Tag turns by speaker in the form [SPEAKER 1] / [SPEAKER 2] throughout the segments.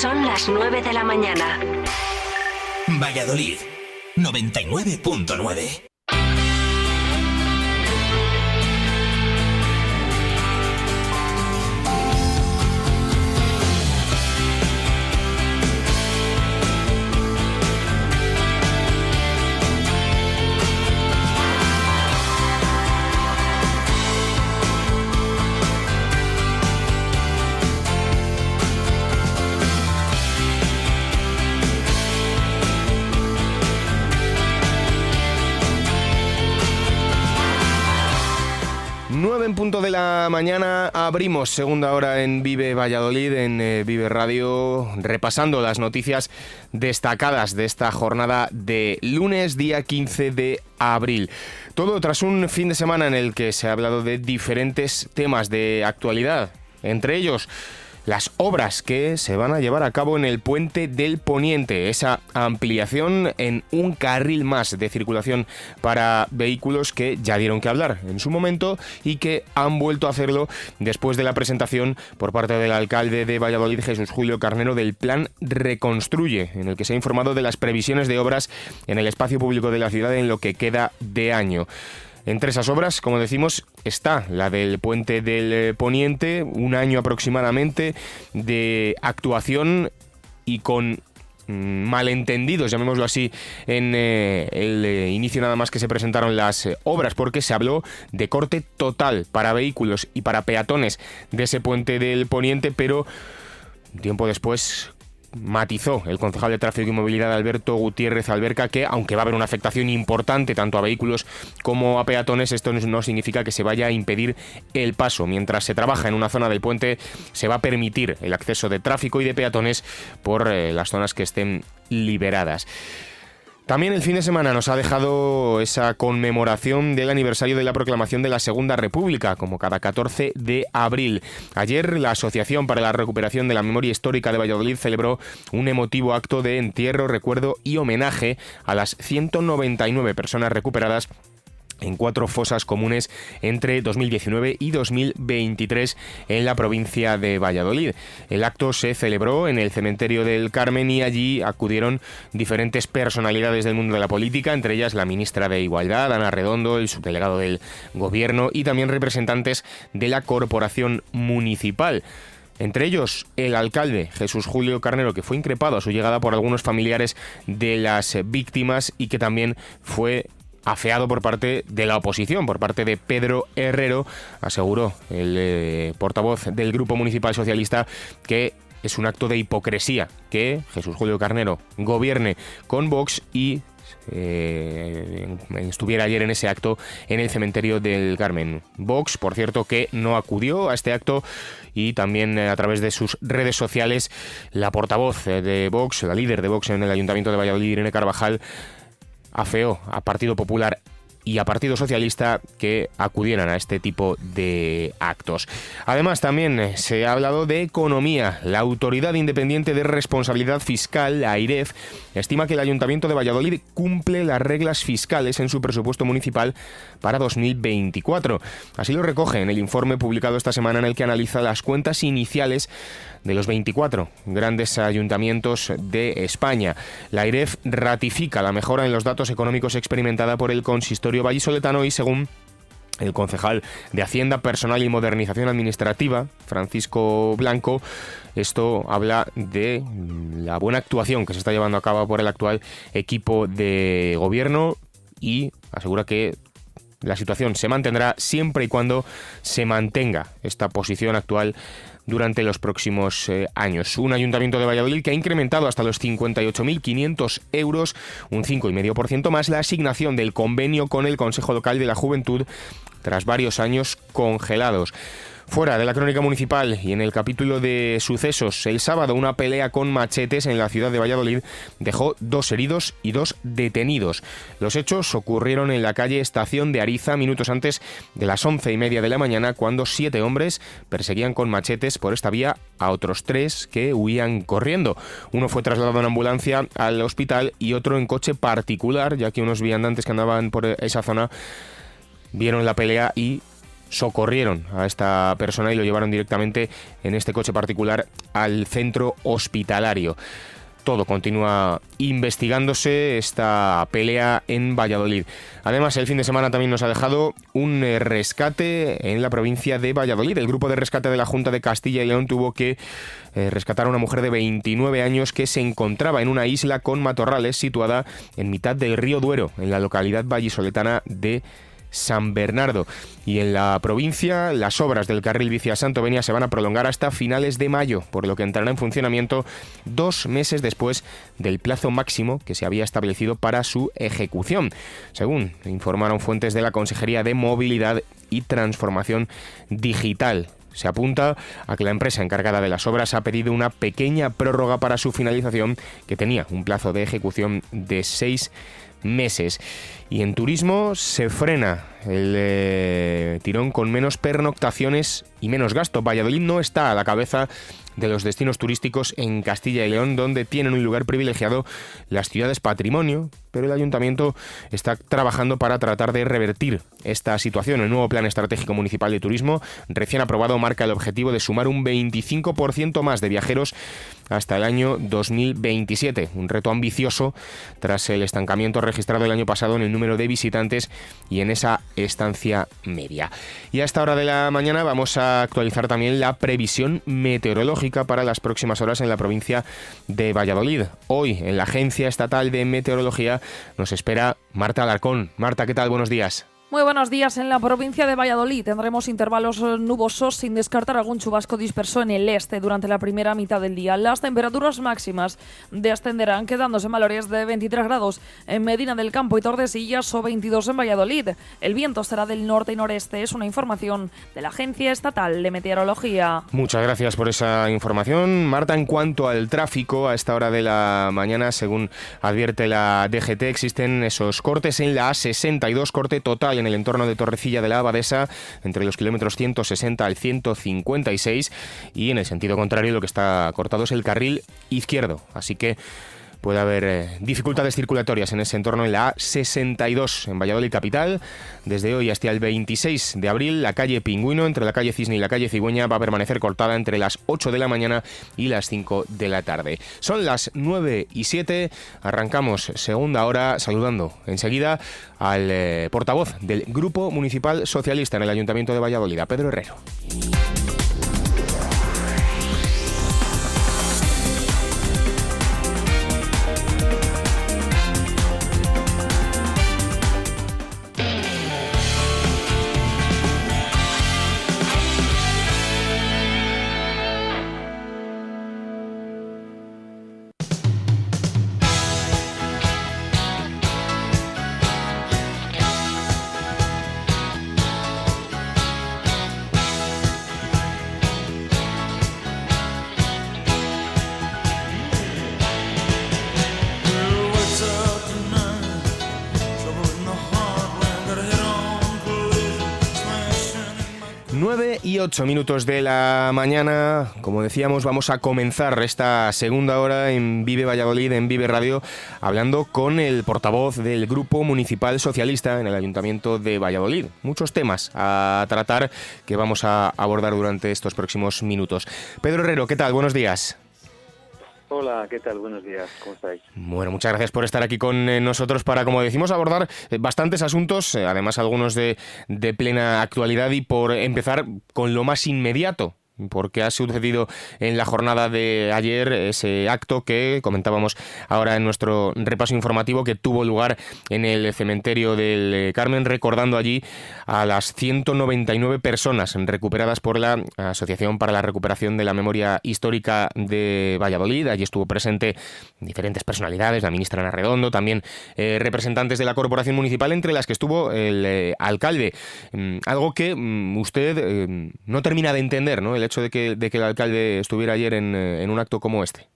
[SPEAKER 1] Son las 9 de la mañana.
[SPEAKER 2] Valladolid, 99.9.
[SPEAKER 3] punto de la mañana abrimos segunda hora en Vive Valladolid, en eh, Vive Radio, repasando las noticias destacadas de esta jornada de lunes, día 15 de abril. Todo tras un fin de semana en el que se ha hablado de diferentes temas de actualidad, entre ellos las obras que se van a llevar a cabo en el puente del Poniente, esa ampliación en un carril más de circulación para vehículos que ya dieron que hablar en su momento y que han vuelto a hacerlo después de la presentación por parte del alcalde de Valladolid, Jesús Julio Carnero, del plan Reconstruye, en el que se ha informado de las previsiones de obras en el espacio público de la ciudad en lo que queda de año. Entre esas obras, como decimos, está la del puente del eh, Poniente, un año aproximadamente de actuación y con mm, malentendidos, llamémoslo así, en eh, el eh, inicio nada más que se presentaron las obras, porque se habló de corte total para vehículos y para peatones de ese puente del Poniente, pero tiempo después matizó el concejal de Tráfico y Movilidad Alberto Gutiérrez Alberca que aunque va a haber una afectación importante tanto a vehículos como a peatones, esto no significa que se vaya a impedir el paso. Mientras se trabaja en una zona del puente, se va a permitir el acceso de tráfico y de peatones por eh, las zonas que estén liberadas. También el fin de semana nos ha dejado esa conmemoración del aniversario de la proclamación de la Segunda República, como cada 14 de abril. Ayer la Asociación para la Recuperación de la Memoria Histórica de Valladolid celebró un emotivo acto de entierro, recuerdo y homenaje a las 199 personas recuperadas en cuatro fosas comunes entre 2019 y 2023 en la provincia de Valladolid. El acto se celebró en el cementerio del Carmen y allí acudieron diferentes personalidades del mundo de la política, entre ellas la ministra de Igualdad, Ana Redondo, el subdelegado del Gobierno y también representantes de la corporación municipal. Entre ellos, el alcalde Jesús Julio Carnero, que fue increpado a su llegada por algunos familiares de las víctimas y que también fue afeado por parte de la oposición, por parte de Pedro Herrero, aseguró el eh, portavoz del Grupo Municipal Socialista que es un acto de hipocresía que Jesús Julio Carnero gobierne con Vox y eh, estuviera ayer en ese acto en el cementerio del Carmen. Vox, por cierto, que no acudió a este acto y también eh, a través de sus redes sociales la portavoz de Vox, la líder de Vox en el Ayuntamiento de Valladolid, Irene Carvajal, afeó a Partido Popular y a Partido Socialista que acudieran a este tipo de actos. Además, también se ha hablado de economía. La Autoridad Independiente de Responsabilidad Fiscal, AIREF, estima que el Ayuntamiento de Valladolid cumple las reglas fiscales en su presupuesto municipal para 2024. Así lo recoge en el informe publicado esta semana en el que analiza las cuentas iniciales de los 24 grandes ayuntamientos de España. La IREF ratifica la mejora en los datos económicos experimentada por el consistorio vallisoletano y según el concejal de Hacienda Personal y Modernización Administrativa, Francisco Blanco, esto habla de la buena actuación que se está llevando a cabo por el actual equipo de gobierno y asegura que la situación se mantendrá siempre y cuando se mantenga esta posición actual durante los próximos eh, años. Un ayuntamiento de Valladolid que ha incrementado hasta los 58.500 euros, un 5,5% más, la asignación del convenio con el Consejo Local de la Juventud tras varios años congelados. Fuera de la crónica municipal y en el capítulo de sucesos, el sábado una pelea con machetes en la ciudad de Valladolid dejó dos heridos y dos detenidos. Los hechos ocurrieron en la calle Estación de Ariza minutos antes de las once y media de la mañana cuando siete hombres perseguían con machetes por esta vía a otros tres que huían corriendo. Uno fue trasladado en ambulancia al hospital y otro en coche particular, ya que unos viandantes que andaban por esa zona vieron la pelea y socorrieron a esta persona y lo llevaron directamente en este coche particular al centro hospitalario todo continúa investigándose esta pelea en Valladolid. Además, el fin de semana también nos ha dejado un rescate en la provincia de Valladolid. El grupo de rescate de la Junta de Castilla y León tuvo que eh, rescatar a una mujer de 29 años que se encontraba en una isla con matorrales situada en mitad del río Duero, en la localidad vallisoletana de San Bernardo. Y en la provincia, las obras del carril bici a Santo Venia se van a prolongar hasta finales de mayo, por lo que entrará en funcionamiento dos meses después del plazo máximo que se había establecido para su ejecución, según informaron fuentes de la Consejería de Movilidad y Transformación Digital. Se apunta a que la empresa encargada de las obras ha pedido una pequeña prórroga para su finalización que tenía un plazo de ejecución de seis meses. Y en turismo se frena el eh, tirón con menos pernoctaciones y menos gasto. Valladolid no está a la cabeza de los destinos turísticos en Castilla y León, donde tienen un lugar privilegiado las ciudades patrimonio, pero el ayuntamiento está trabajando para tratar de revertir esta situación. El nuevo Plan Estratégico Municipal de Turismo, recién aprobado, marca el objetivo de sumar un 25% más de viajeros hasta el año 2027. Un reto ambicioso tras el estancamiento registrado el año pasado en el número de visitantes y en esa estancia media. Y a esta hora de la mañana vamos a actualizar también la previsión meteorológica para las próximas horas en la provincia de Valladolid. Hoy, en la Agencia Estatal de Meteorología, nos espera Marta Alarcón. Marta, ¿qué tal? Buenos días.
[SPEAKER 4] Muy buenos días. En la provincia de Valladolid tendremos intervalos eh, nubosos sin descartar algún chubasco disperso en el este durante la primera mitad del día. Las temperaturas máximas descenderán quedándose en valores de 23 grados en Medina del Campo y Tordesillas o 22 en Valladolid. El viento será del norte y noreste. Es una información de la Agencia Estatal de Meteorología.
[SPEAKER 3] Muchas gracias por esa información. Marta, en cuanto al tráfico, a esta hora de la mañana, según advierte la DGT, existen esos cortes en la A62, corte total en el entorno de Torrecilla de la Abadesa, entre los kilómetros 160 al 156, y en el sentido contrario lo que está cortado es el carril izquierdo. Así que puede haber eh, dificultades circulatorias en ese entorno en la A62 en Valladolid capital. Desde hoy hasta el 26 de abril, la calle Pingüino, entre la calle Cisne y la calle Cigüeña, va a permanecer cortada entre las 8 de la mañana y las 5 de la tarde. Son las 9 y 7, arrancamos segunda hora saludando enseguida al eh, portavoz del Grupo Municipal Socialista en el Ayuntamiento de Valladolid, Pedro Herrero. 8 minutos de la mañana, como decíamos, vamos a comenzar esta segunda hora en Vive Valladolid, en Vive Radio, hablando con el portavoz del Grupo Municipal Socialista en el Ayuntamiento de Valladolid. Muchos temas a tratar que vamos a abordar durante estos próximos minutos. Pedro Herrero, ¿qué tal? Buenos días.
[SPEAKER 5] Hola, ¿qué tal? Buenos días, ¿cómo estáis?
[SPEAKER 3] Bueno, muchas gracias por estar aquí con eh, nosotros para, como decimos, abordar eh, bastantes asuntos, eh, además algunos de, de plena actualidad y por empezar con lo más inmediato, porque ha sucedido en la jornada de ayer ese acto que comentábamos ahora en nuestro repaso informativo que tuvo lugar en el cementerio del eh, Carmen, recordando allí a las 199 personas recuperadas por la Asociación para la Recuperación de la Memoria Histórica de Valladolid. Allí estuvo presente diferentes personalidades, la ministra Ana Redondo, también eh, representantes de la Corporación Municipal, entre las que estuvo el eh, alcalde. Mm, algo que mm, usted no termina de entender, ¿no? De que, de que el alcalde estuviera ayer en, eh, en un acto como este?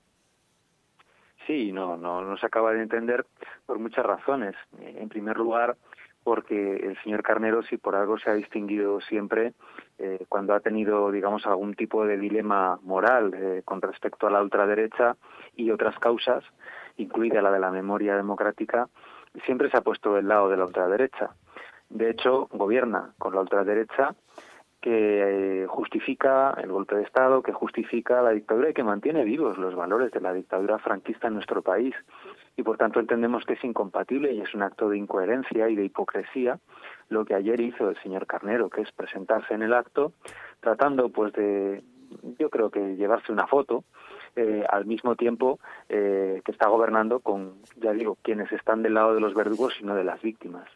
[SPEAKER 5] Sí, no, no, no se acaba de entender por muchas razones. En primer lugar, porque el señor Carnero, si por algo se ha distinguido siempre, eh, cuando ha tenido, digamos, algún tipo de dilema moral eh, con respecto a la ultraderecha y otras causas, incluida la de la memoria democrática, siempre se ha puesto del lado de la ultraderecha. De hecho, gobierna con la ultraderecha que eh, justifica el golpe de Estado, que justifica la dictadura y que mantiene vivos los valores de la dictadura franquista en nuestro país. Y por tanto entendemos que es incompatible y es un acto de incoherencia y de hipocresía lo que ayer hizo el señor Carnero, que es presentarse en el acto tratando pues de, yo creo que llevarse una foto, eh, al mismo tiempo eh, que está gobernando con, ya digo, quienes están del lado de los verdugos y no de las víctimas.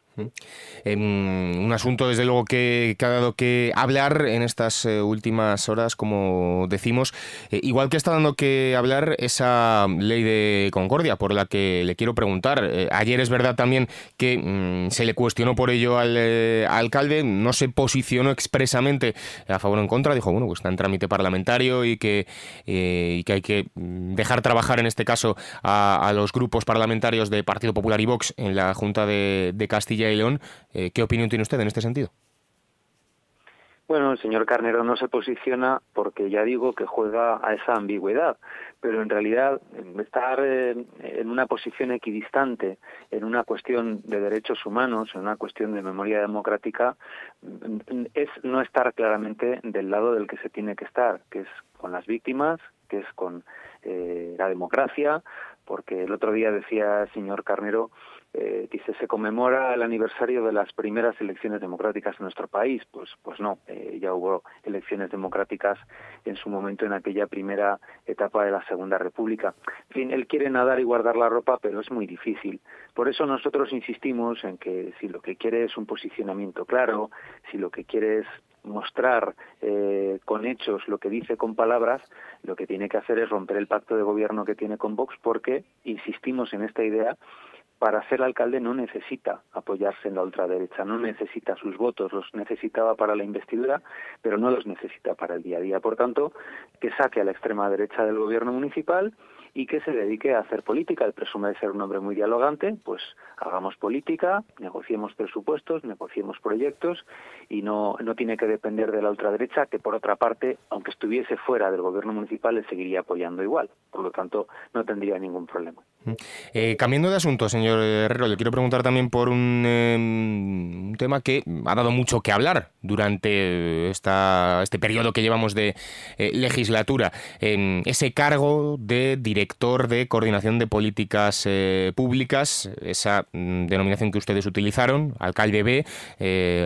[SPEAKER 3] Un asunto, desde luego, que, ha dado que hablar en estas eh, últimas horas, como decimos, eh, igual que está dando que hablar esa ley de concordia, por la que le quiero preguntar. Eh, ayer es verdad también que mm, se le cuestionó por ello al alcalde, no se posicionó expresamente a favor o en contra, dijo, bueno, pues está en trámite parlamentario y que, y que hay que mm, dejar trabajar en este caso a, los grupos parlamentarios de Partido Popular y Vox en la Junta de Castilla y León. Eh, ¿Qué opinión tiene usted en este sentido?
[SPEAKER 5] Bueno, el señor Carnero no se posiciona porque ya digo que juega a esa ambigüedad, pero en realidad estar en una posición equidistante en una cuestión de derechos humanos, en una cuestión de memoria democrática, es no estar claramente del lado del que se tiene que estar, que es con las víctimas, que es con eh, la democracia, porque el otro día decía el señor Carnero eh, dice se conmemora el aniversario de las primeras elecciones democráticas en nuestro país pues pues no eh, ya hubo elecciones democráticas en su momento en aquella primera etapa de la segunda república. En fin él quiere nadar y guardar la ropa pero es muy difícil. Por eso nosotros insistimos en que si lo que quiere es un posicionamiento claro si lo que quiere es mostrar eh, con hechos lo que dice con palabras, lo que tiene que hacer es romper el pacto de gobierno que tiene con Vox porque insistimos en esta idea para ser alcalde no necesita apoyarse en la ultraderecha, no necesita sus votos, los necesitaba para la investidura, pero no los necesita para el día a día. Por tanto, que saque a la extrema derecha del gobierno municipal y que se dedique a hacer política. Él presume de ser un hombre muy dialogante, pues hagamos política, negociemos presupuestos, negociemos proyectos y no, no tiene que depender de la ultraderecha, que por otra parte, aunque estuviese fuera del gobierno municipal, le seguiría apoyando igual. Por lo tanto, no tendría ningún problema.
[SPEAKER 3] Eh, cambiando de asunto, señor Herrero, le quiero preguntar también por un, em, tema que ha dado mucho que hablar durante esta, este periodo que llevamos de eh, legislatura. en ese cargo de director de coordinación de políticas eh, públicas, esa mm, denominación que ustedes utilizaron, alcalde B,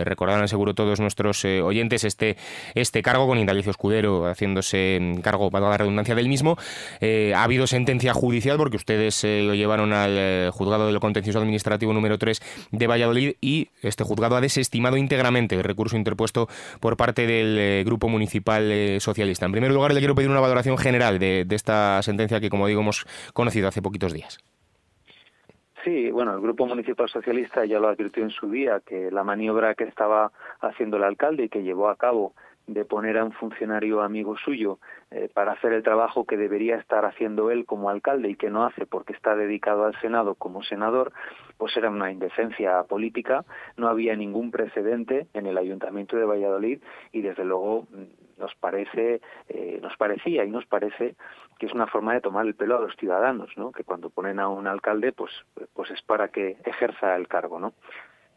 [SPEAKER 3] recordarán seguro todos nuestros oyentes este, este cargo con Indalicio Escudero haciéndose mm, cargo, para la redundancia del mismo. ha habido sentencia judicial porque ustedes lo llevaron al eh, juzgado de lo contencioso administrativo número 3 de Valladolid y este juzgado ha desestimado íntegramente el recurso interpuesto por parte del eh, Grupo Municipal eh, Socialista. En primer lugar, le quiero pedir una valoración general de, esta sentencia que, como digo, hemos conocido hace poquitos días.
[SPEAKER 5] Sí, bueno, el Grupo Municipal Socialista ya lo advirtió en su día, que la maniobra que estaba haciendo el alcalde y que llevó a cabo de poner a un funcionario amigo suyo eh, para hacer el trabajo que debería estar haciendo él como alcalde y que no hace porque está dedicado al Senado como senador, pues era una indecencia política, no había ningún precedente en el Ayuntamiento de Valladolid y desde luego nos parece, eh, nos parecía y nos parece que es una forma de tomar el pelo a los ciudadanos, ¿no? Que cuando ponen a un alcalde, pues, pues es para que ejerza el cargo, ¿no?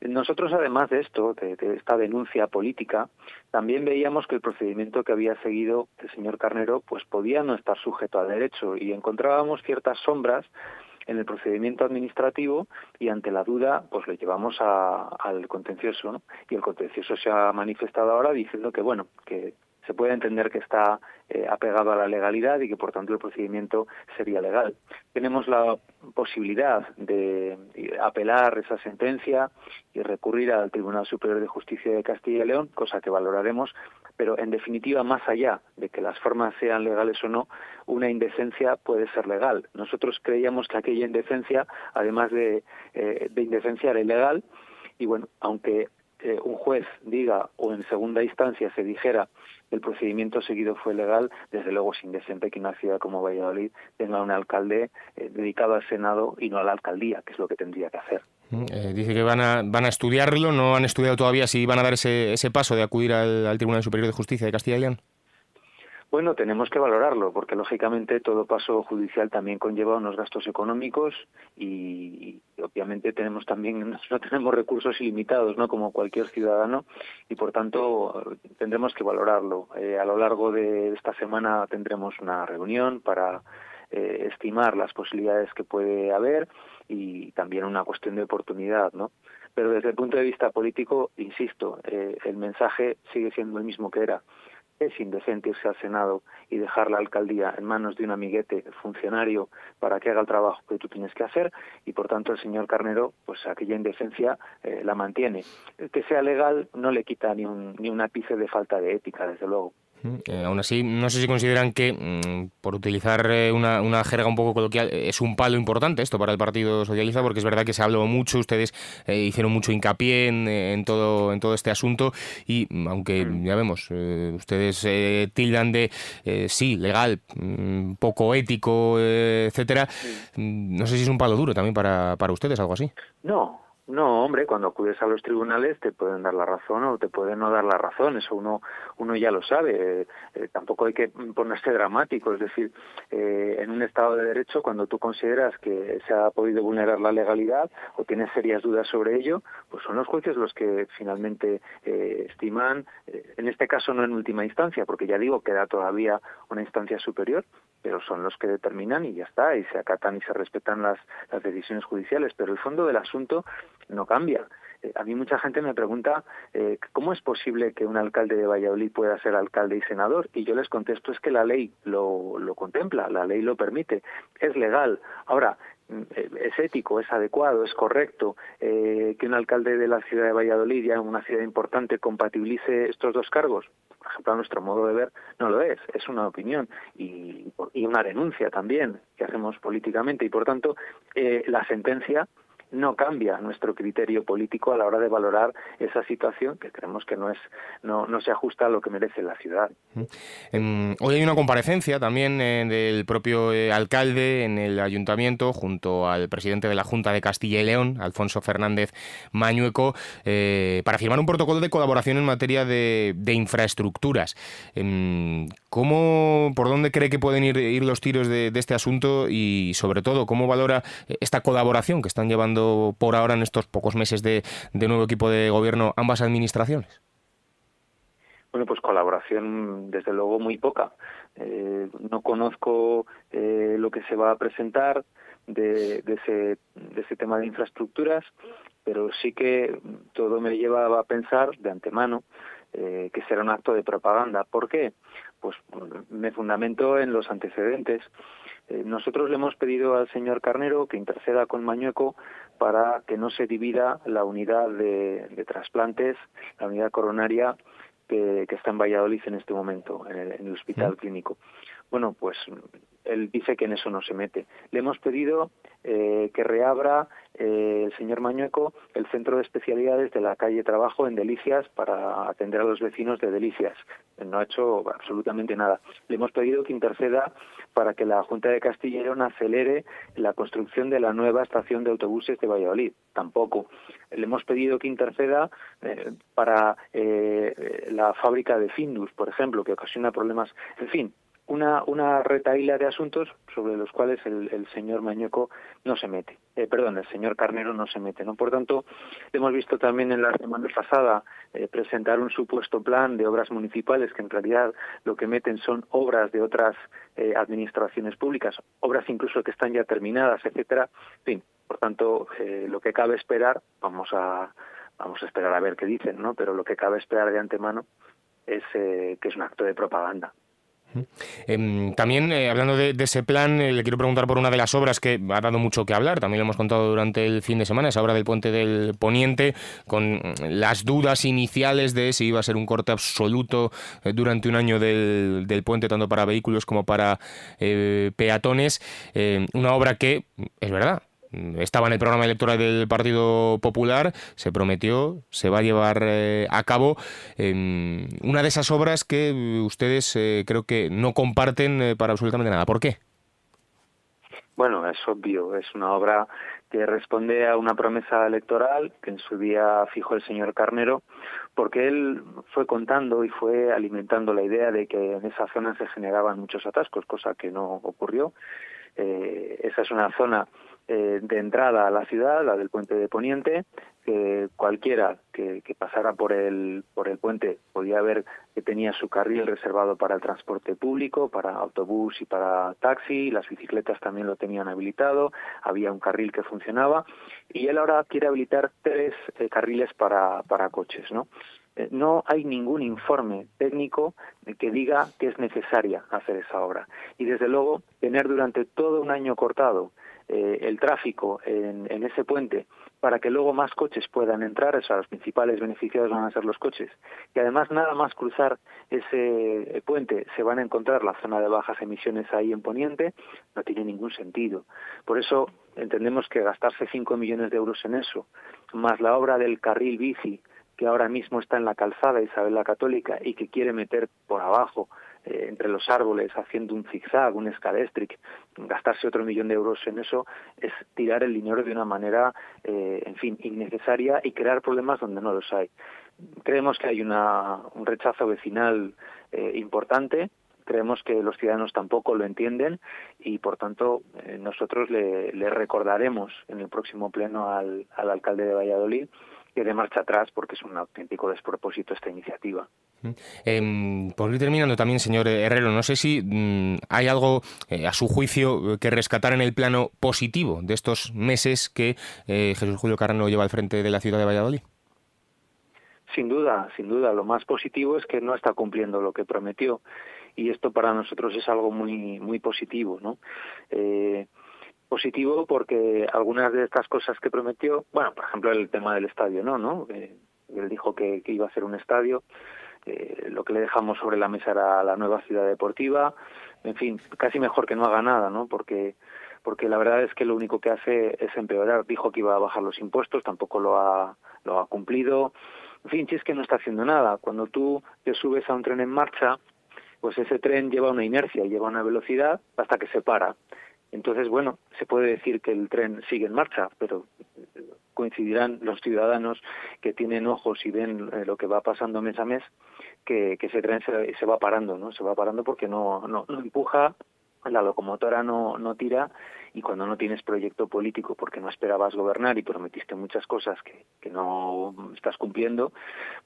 [SPEAKER 5] Nosotros, además de esto, de, esta denuncia política, también veíamos que el procedimiento que había seguido el señor Carnero, pues podía no estar sujeto a derecho y encontrábamos ciertas sombras en el procedimiento administrativo y ante la duda pues lo llevamos al contencioso y el contencioso se ha manifestado ahora diciendo que bueno que se puede entender que está eh, apegado a la legalidad y que por tanto el procedimiento sería legal. Tenemos la posibilidad de apelar esa sentencia y recurrir al Tribunal Superior de Justicia de Castilla y León, cosa que valoraremos, pero en definitiva, más allá de que las formas sean legales o no, una indecencia puede ser legal. Nosotros creíamos que aquella indecencia, además de, eh, de indecencia, era ilegal y bueno, aunque eh, un juez diga o en segunda instancia se dijera el procedimiento seguido fue legal, desde luego es indecente que una ciudad como Valladolid tenga un alcalde eh, dedicado al Senado y no a la alcaldía, que es lo que tendría que hacer.
[SPEAKER 3] Mm, eh, dice que van a, van a estudiarlo, no han estudiado todavía si van a dar ese, ese paso de acudir al, Tribunal Superior de Justicia de Castilla y León.
[SPEAKER 5] Bueno, tenemos que valorarlo, porque lógicamente todo paso judicial también conlleva unos gastos económicos y, obviamente tenemos también no tenemos recursos ilimitados, no como cualquier ciudadano y por tanto tendremos que valorarlo. Eh, a lo largo de esta semana tendremos una reunión para eh, estimar las posibilidades que puede haber y también una cuestión de oportunidad, ¿no? Pero desde el punto de vista político, insisto, eh, el mensaje sigue siendo el mismo que era es indecente irse al Senado y dejar la alcaldía en manos de un amiguete funcionario para que haga el trabajo que tú tienes que hacer y por tanto el señor Carnero pues aquella indecencia eh, la mantiene. Que sea legal no le quita ni un, ni un ápice de falta de ética, desde luego.
[SPEAKER 3] Eh, aún así, no sé si consideran que, mm, por utilizar eh, una, una, jerga un poco coloquial, eh, es un palo importante esto para el Partido Socialista, porque es verdad que se habló mucho, ustedes hicieron mucho hincapié en, todo, en todo este asunto y mm, aunque mm. ya vemos, ustedes tildan de, sí, legal, poco ético, etcétera, no sé si es un palo duro también para, para ustedes, algo así.
[SPEAKER 5] No, no, hombre, cuando acudes a los tribunales te pueden dar la razón o te pueden no dar la razón, eso uno, uno ya lo sabe. Eh, tampoco hay que ponerse dramático, es decir, eh, en un Estado de Derecho, cuando tú consideras que se ha podido vulnerar la legalidad o tienes serias dudas sobre ello, pues son los jueces los que finalmente eh, estiman, en este caso no en última instancia, porque ya digo, queda todavía una instancia superior, pero son los que determinan y ya está, y se acatan y se respetan las, las decisiones judiciales. Pero el fondo del asunto no cambia. Eh, a mí mucha gente me pregunta eh, cómo es posible que un alcalde de Valladolid pueda ser alcalde y senador y yo les contesto es que la ley lo, lo contempla, la ley lo permite, es legal. Ahora, mm, eh, es ético, es adecuado, es correcto que un alcalde de la ciudad de Valladolid, ya una ciudad importante, compatibilice estos dos cargos por ejemplo, a nuestro modo de ver, no lo es, es una opinión y, una denuncia también que hacemos políticamente y, por tanto, eh, la sentencia no cambia nuestro criterio político a la hora de valorar esa situación que creemos que no es no, no se ajusta a lo que merece la ciudad.
[SPEAKER 3] hoy hay una comparecencia también eh, del propio eh, alcalde en el ayuntamiento junto al presidente de la Junta de Castilla y León, Alfonso Fernández Mañueco, eh, para firmar un protocolo de colaboración en materia de, infraestructuras. Em, ¿Cómo, por dónde cree que pueden ir, ir los tiros de este asunto y sobre todo cómo valora esta colaboración que están llevando por ahora en estos pocos meses de, nuevo equipo de gobierno ambas administraciones?
[SPEAKER 5] Bueno, pues colaboración, desde luego, muy poca. Eh, no conozco eh, lo que se va a presentar de, ese, de ese tema de infraestructuras, pero sí que todo me lleva a pensar de antemano eh, que será un acto de propaganda. ¿Por qué? Pues me fundamento en los antecedentes. Eh, nosotros le hemos pedido al señor Carnero que interceda con Mañueco para que no se divida la unidad de, trasplantes, la unidad coronaria que, está en Valladolid en este momento, en el, hospital clínico. Bueno, pues él dice que en eso no se mete. Le hemos pedido eh, que reabra eh, el señor Mañueco el centro de especialidades de la calle Trabajo en Delicias para atender a los vecinos de Delicias. No ha hecho absolutamente nada. Le hemos pedido que interceda para que la Junta de Castilla y León acelere la construcción de la nueva estación de autobuses de Valladolid. Tampoco. Le hemos pedido que interceda eh, para la fábrica de Findus, por ejemplo, que ocasiona problemas. En fin, una, una retaíla de asuntos sobre los cuales el, señor Mañueco no se mete. Eh, perdón, el señor Carnero no se mete. ¿no? Por tanto, hemos visto también en la semana pasada eh, presentar un supuesto plan de obras municipales que en realidad lo que meten son obras de otras eh, administraciones públicas, obras incluso que están ya terminadas, etcétera. En fin, por tanto, lo que cabe esperar, vamos a, vamos a esperar a ver qué dicen, ¿no? Pero lo que cabe esperar de antemano es que es un acto de propaganda.
[SPEAKER 3] Em, también, eh, hablando de, ese plan, eh, le quiero preguntar por una de las obras que ha dado mucho que hablar, también lo hemos contado durante el fin de semana, esa obra del puente del Poniente, con las dudas iniciales de si iba a ser un corte absoluto eh, durante un año del, puente, tanto para vehículos como para peatones. una obra que, es verdad, estaba en el programa electoral del Partido Popular, se prometió, se va a llevar eh, a cabo em, una de esas obras que ustedes eh, creo que no comparten eh, para absolutamente nada. ¿Por qué?
[SPEAKER 5] Bueno, es obvio, es una obra que responde a una promesa electoral que en su día fijó el señor Carnero, porque él fue contando y fue alimentando la idea de que en esa zona se generaban muchos atascos, cosa que no ocurrió. Eh, esa es una zona eh, de entrada a la ciudad, la del puente de Poniente, que cualquiera que, pasara por el, por el puente podía ver que tenía su carril reservado para el transporte público, para autobús y para taxi, las bicicletas también lo tenían habilitado, había un carril que funcionaba y él ahora quiere habilitar tres eh, carriles para, para coches, ¿no? Eh, no hay ningún informe técnico que diga que es necesaria hacer esa obra. Y desde luego, tener durante todo un año cortado eh, el tráfico en, ese puente para que luego más coches puedan entrar, o sea, los principales beneficiados van a ser los coches, y además nada más cruzar ese puente se van a encontrar la zona de bajas emisiones ahí en Poniente, no tiene ningún sentido. Por eso entendemos que gastarse 5 millones de euros en eso, más la obra del carril bici, que ahora mismo está en la calzada Isabel la Católica y que quiere meter por abajo eh, entre los árboles haciendo un zigzag, un escalestric, gastarse otro millón de euros en eso es tirar el dinero de una manera, eh, en fin, innecesaria y crear problemas donde no los hay. Creemos que hay una, un rechazo vecinal eh, importante, creemos que los ciudadanos tampoco lo entienden y por tanto nosotros le, le, recordaremos en el próximo pleno al, al alcalde de Valladolid que de marcha atrás porque es un auténtico despropósito esta iniciativa.
[SPEAKER 3] Eh, por ir terminando también, señor Herrero, no sé si mm, hay algo, eh, a su juicio, que rescatar en el plano positivo de estos meses que eh, Jesús Julio Carrano lleva al frente de la ciudad de Valladolid.
[SPEAKER 5] Sin duda, sin duda. Lo más positivo es que no está cumpliendo lo que prometió y esto para nosotros es algo muy muy positivo, ¿no? Eh, positivo porque algunas de estas cosas que prometió, bueno, por ejemplo el tema del estadio, ¿no? ¿no? él dijo que, que, iba a ser un estadio, eh, lo que le dejamos sobre la mesa era la nueva ciudad deportiva, en fin, casi mejor que no haga nada, ¿no? Porque porque la verdad es que lo único que hace es empeorar. Dijo que iba a bajar los impuestos, tampoco lo ha lo ha cumplido. En fin, si es que no está haciendo nada. Cuando tú te subes a un tren en marcha, pues ese tren lleva una inercia, lleva una velocidad hasta que se para. Entonces, bueno, se puede decir que el tren sigue en marcha, pero coincidirán los ciudadanos que tienen ojos y ven eh, lo que va pasando mes a mes, que, ese tren se, va parando, ¿no? Se va parando porque no, no, no empuja, la locomotora no, no tira y cuando no tienes proyecto político porque no esperabas gobernar y prometiste muchas cosas que, que no estás cumpliendo,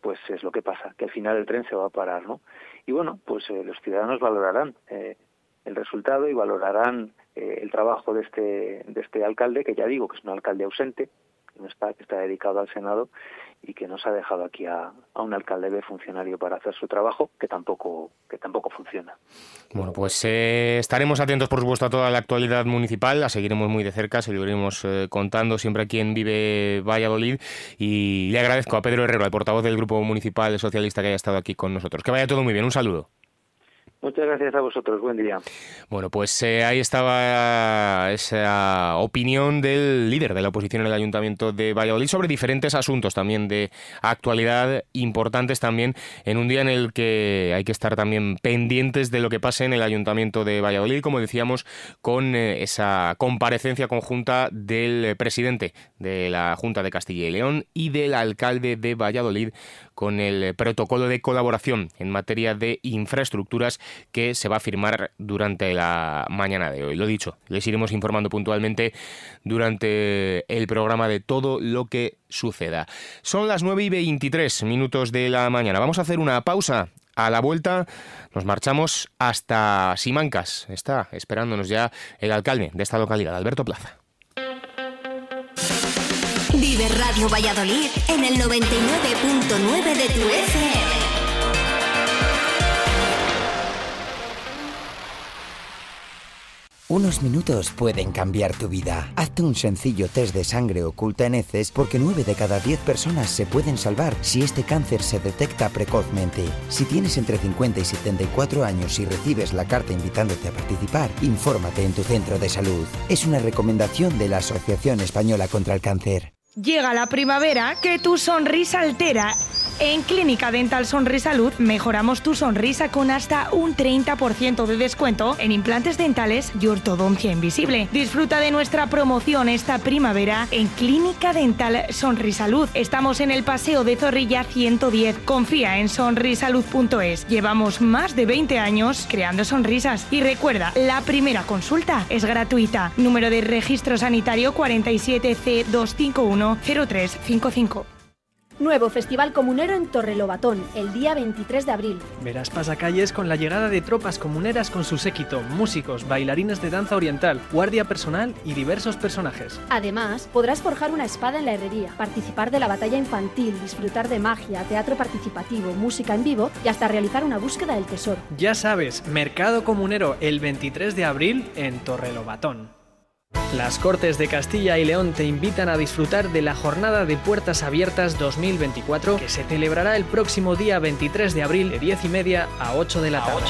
[SPEAKER 5] pues es lo que pasa, que al final el tren se va a parar, ¿no? Y bueno, pues eh, los ciudadanos valorarán eh, el resultado y valorarán eh, el trabajo de este, de este alcalde, que ya digo que es un alcalde ausente, que no está, que está dedicado al Senado y que nos ha dejado aquí a, un alcalde de funcionario para hacer su trabajo que tampoco que tampoco funciona.
[SPEAKER 3] Bueno, pues eh, estaremos atentos por supuesto a toda la actualidad municipal, la seguiremos muy de cerca, seguiremos eh, contando siempre aquí en Vive Valladolid y le agradezco a Pedro Herrero, el portavoz del Grupo Municipal Socialista que haya estado aquí con nosotros. Que vaya todo muy bien, un saludo.
[SPEAKER 5] Muchas gracias a vosotros, buen día.
[SPEAKER 3] Bueno, pues eh, ahí estaba esa opinión del líder de la oposición en el Ayuntamiento de Valladolid sobre diferentes asuntos también de actualidad importantes también en un día en el que hay que estar también pendientes de lo que pase en el Ayuntamiento de Valladolid, como decíamos, con eh, esa comparecencia conjunta del presidente de la Junta de Castilla y León y del alcalde de Valladolid con el protocolo de colaboración en materia de infraestructuras que se va a firmar durante la mañana de hoy. Lo dicho, les iremos informando puntualmente durante el programa de todo lo que suceda. Son las 9 y 23 minutos de la mañana. Vamos a hacer una pausa. A la vuelta nos marchamos hasta Simancas. Está esperándonos ya el alcalde de esta localidad, Alberto Plaza.
[SPEAKER 6] Vive Radio Valladolid en el 99.9 de tu FM.
[SPEAKER 7] Unos minutos pueden cambiar tu vida. Hazte un sencillo test de sangre oculta en heces porque 9 de cada 10 personas se pueden salvar si este cáncer se detecta precozmente. Si tienes entre 50 y 74 años y recibes la carta invitándote a participar, infórmate en tu centro de salud. Es una recomendación de la Asociación Española contra el Cáncer.
[SPEAKER 8] Llega la primavera que tu sonrisa altera En Clínica Dental Sonrisalud mejoramos tu sonrisa con hasta un 30% de descuento en implantes dentales y ortodoncia invisible. Disfruta de nuestra promoción esta primavera en Clínica Dental Sonrisalud. Estamos en el Paseo de Zorrilla 110. Confía en sonrisalud.es. Llevamos más de 20 años creando sonrisas. Y recuerda, la primera consulta es gratuita. Número de registro sanitario 47C2510355.
[SPEAKER 9] Nuevo Festival Comunero en Torrelobatón, el día 23 de abril.
[SPEAKER 10] Verás pasacalles con la llegada de tropas comuneras con su séquito, músicos, bailarines de danza oriental, guardia personal y diversos personajes.
[SPEAKER 9] Además, podrás forjar una espada en la herrería, participar de la batalla infantil, disfrutar de magia, teatro participativo, música en vivo y hasta realizar una búsqueda del tesoro.
[SPEAKER 10] Ya sabes, Mercado Comunero el 23 de abril en Torrelobatón. Las Cortes de Castilla y León te invitan a disfrutar de la Jornada de Puertas Abiertas 2024 que se celebrará el próximo día 23 de abril de 10 y media a 8 de la tarde.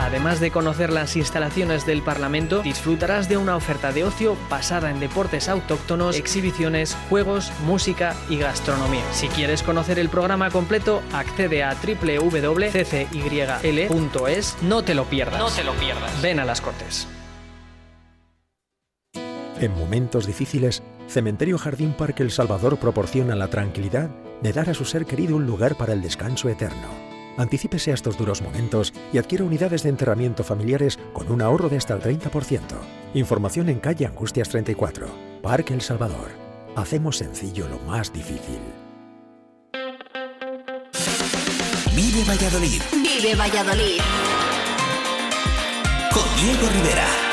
[SPEAKER 10] Además de conocer las instalaciones del Parlamento, disfrutarás de una oferta de ocio basada en deportes autóctonos, exhibiciones, juegos, música y gastronomía. Si quieres conocer el programa completo, accede a www.ccyl.es. No te lo pierdas.
[SPEAKER 11] No te lo pierdas.
[SPEAKER 10] Ven a las Cortes.
[SPEAKER 12] En momentos difíciles, Cementerio Jardín Parque El Salvador proporciona la tranquilidad de dar a su ser querido un lugar para el descanso eterno. Anticípese a estos duros momentos y adquiera unidades de enterramiento familiares con un ahorro de hasta el 30%. Información en calle Angustias 34, Parque El Salvador. Hacemos sencillo lo más difícil.
[SPEAKER 2] Vive Valladolid.
[SPEAKER 6] Vive Valladolid.
[SPEAKER 2] Con Diego Rivera.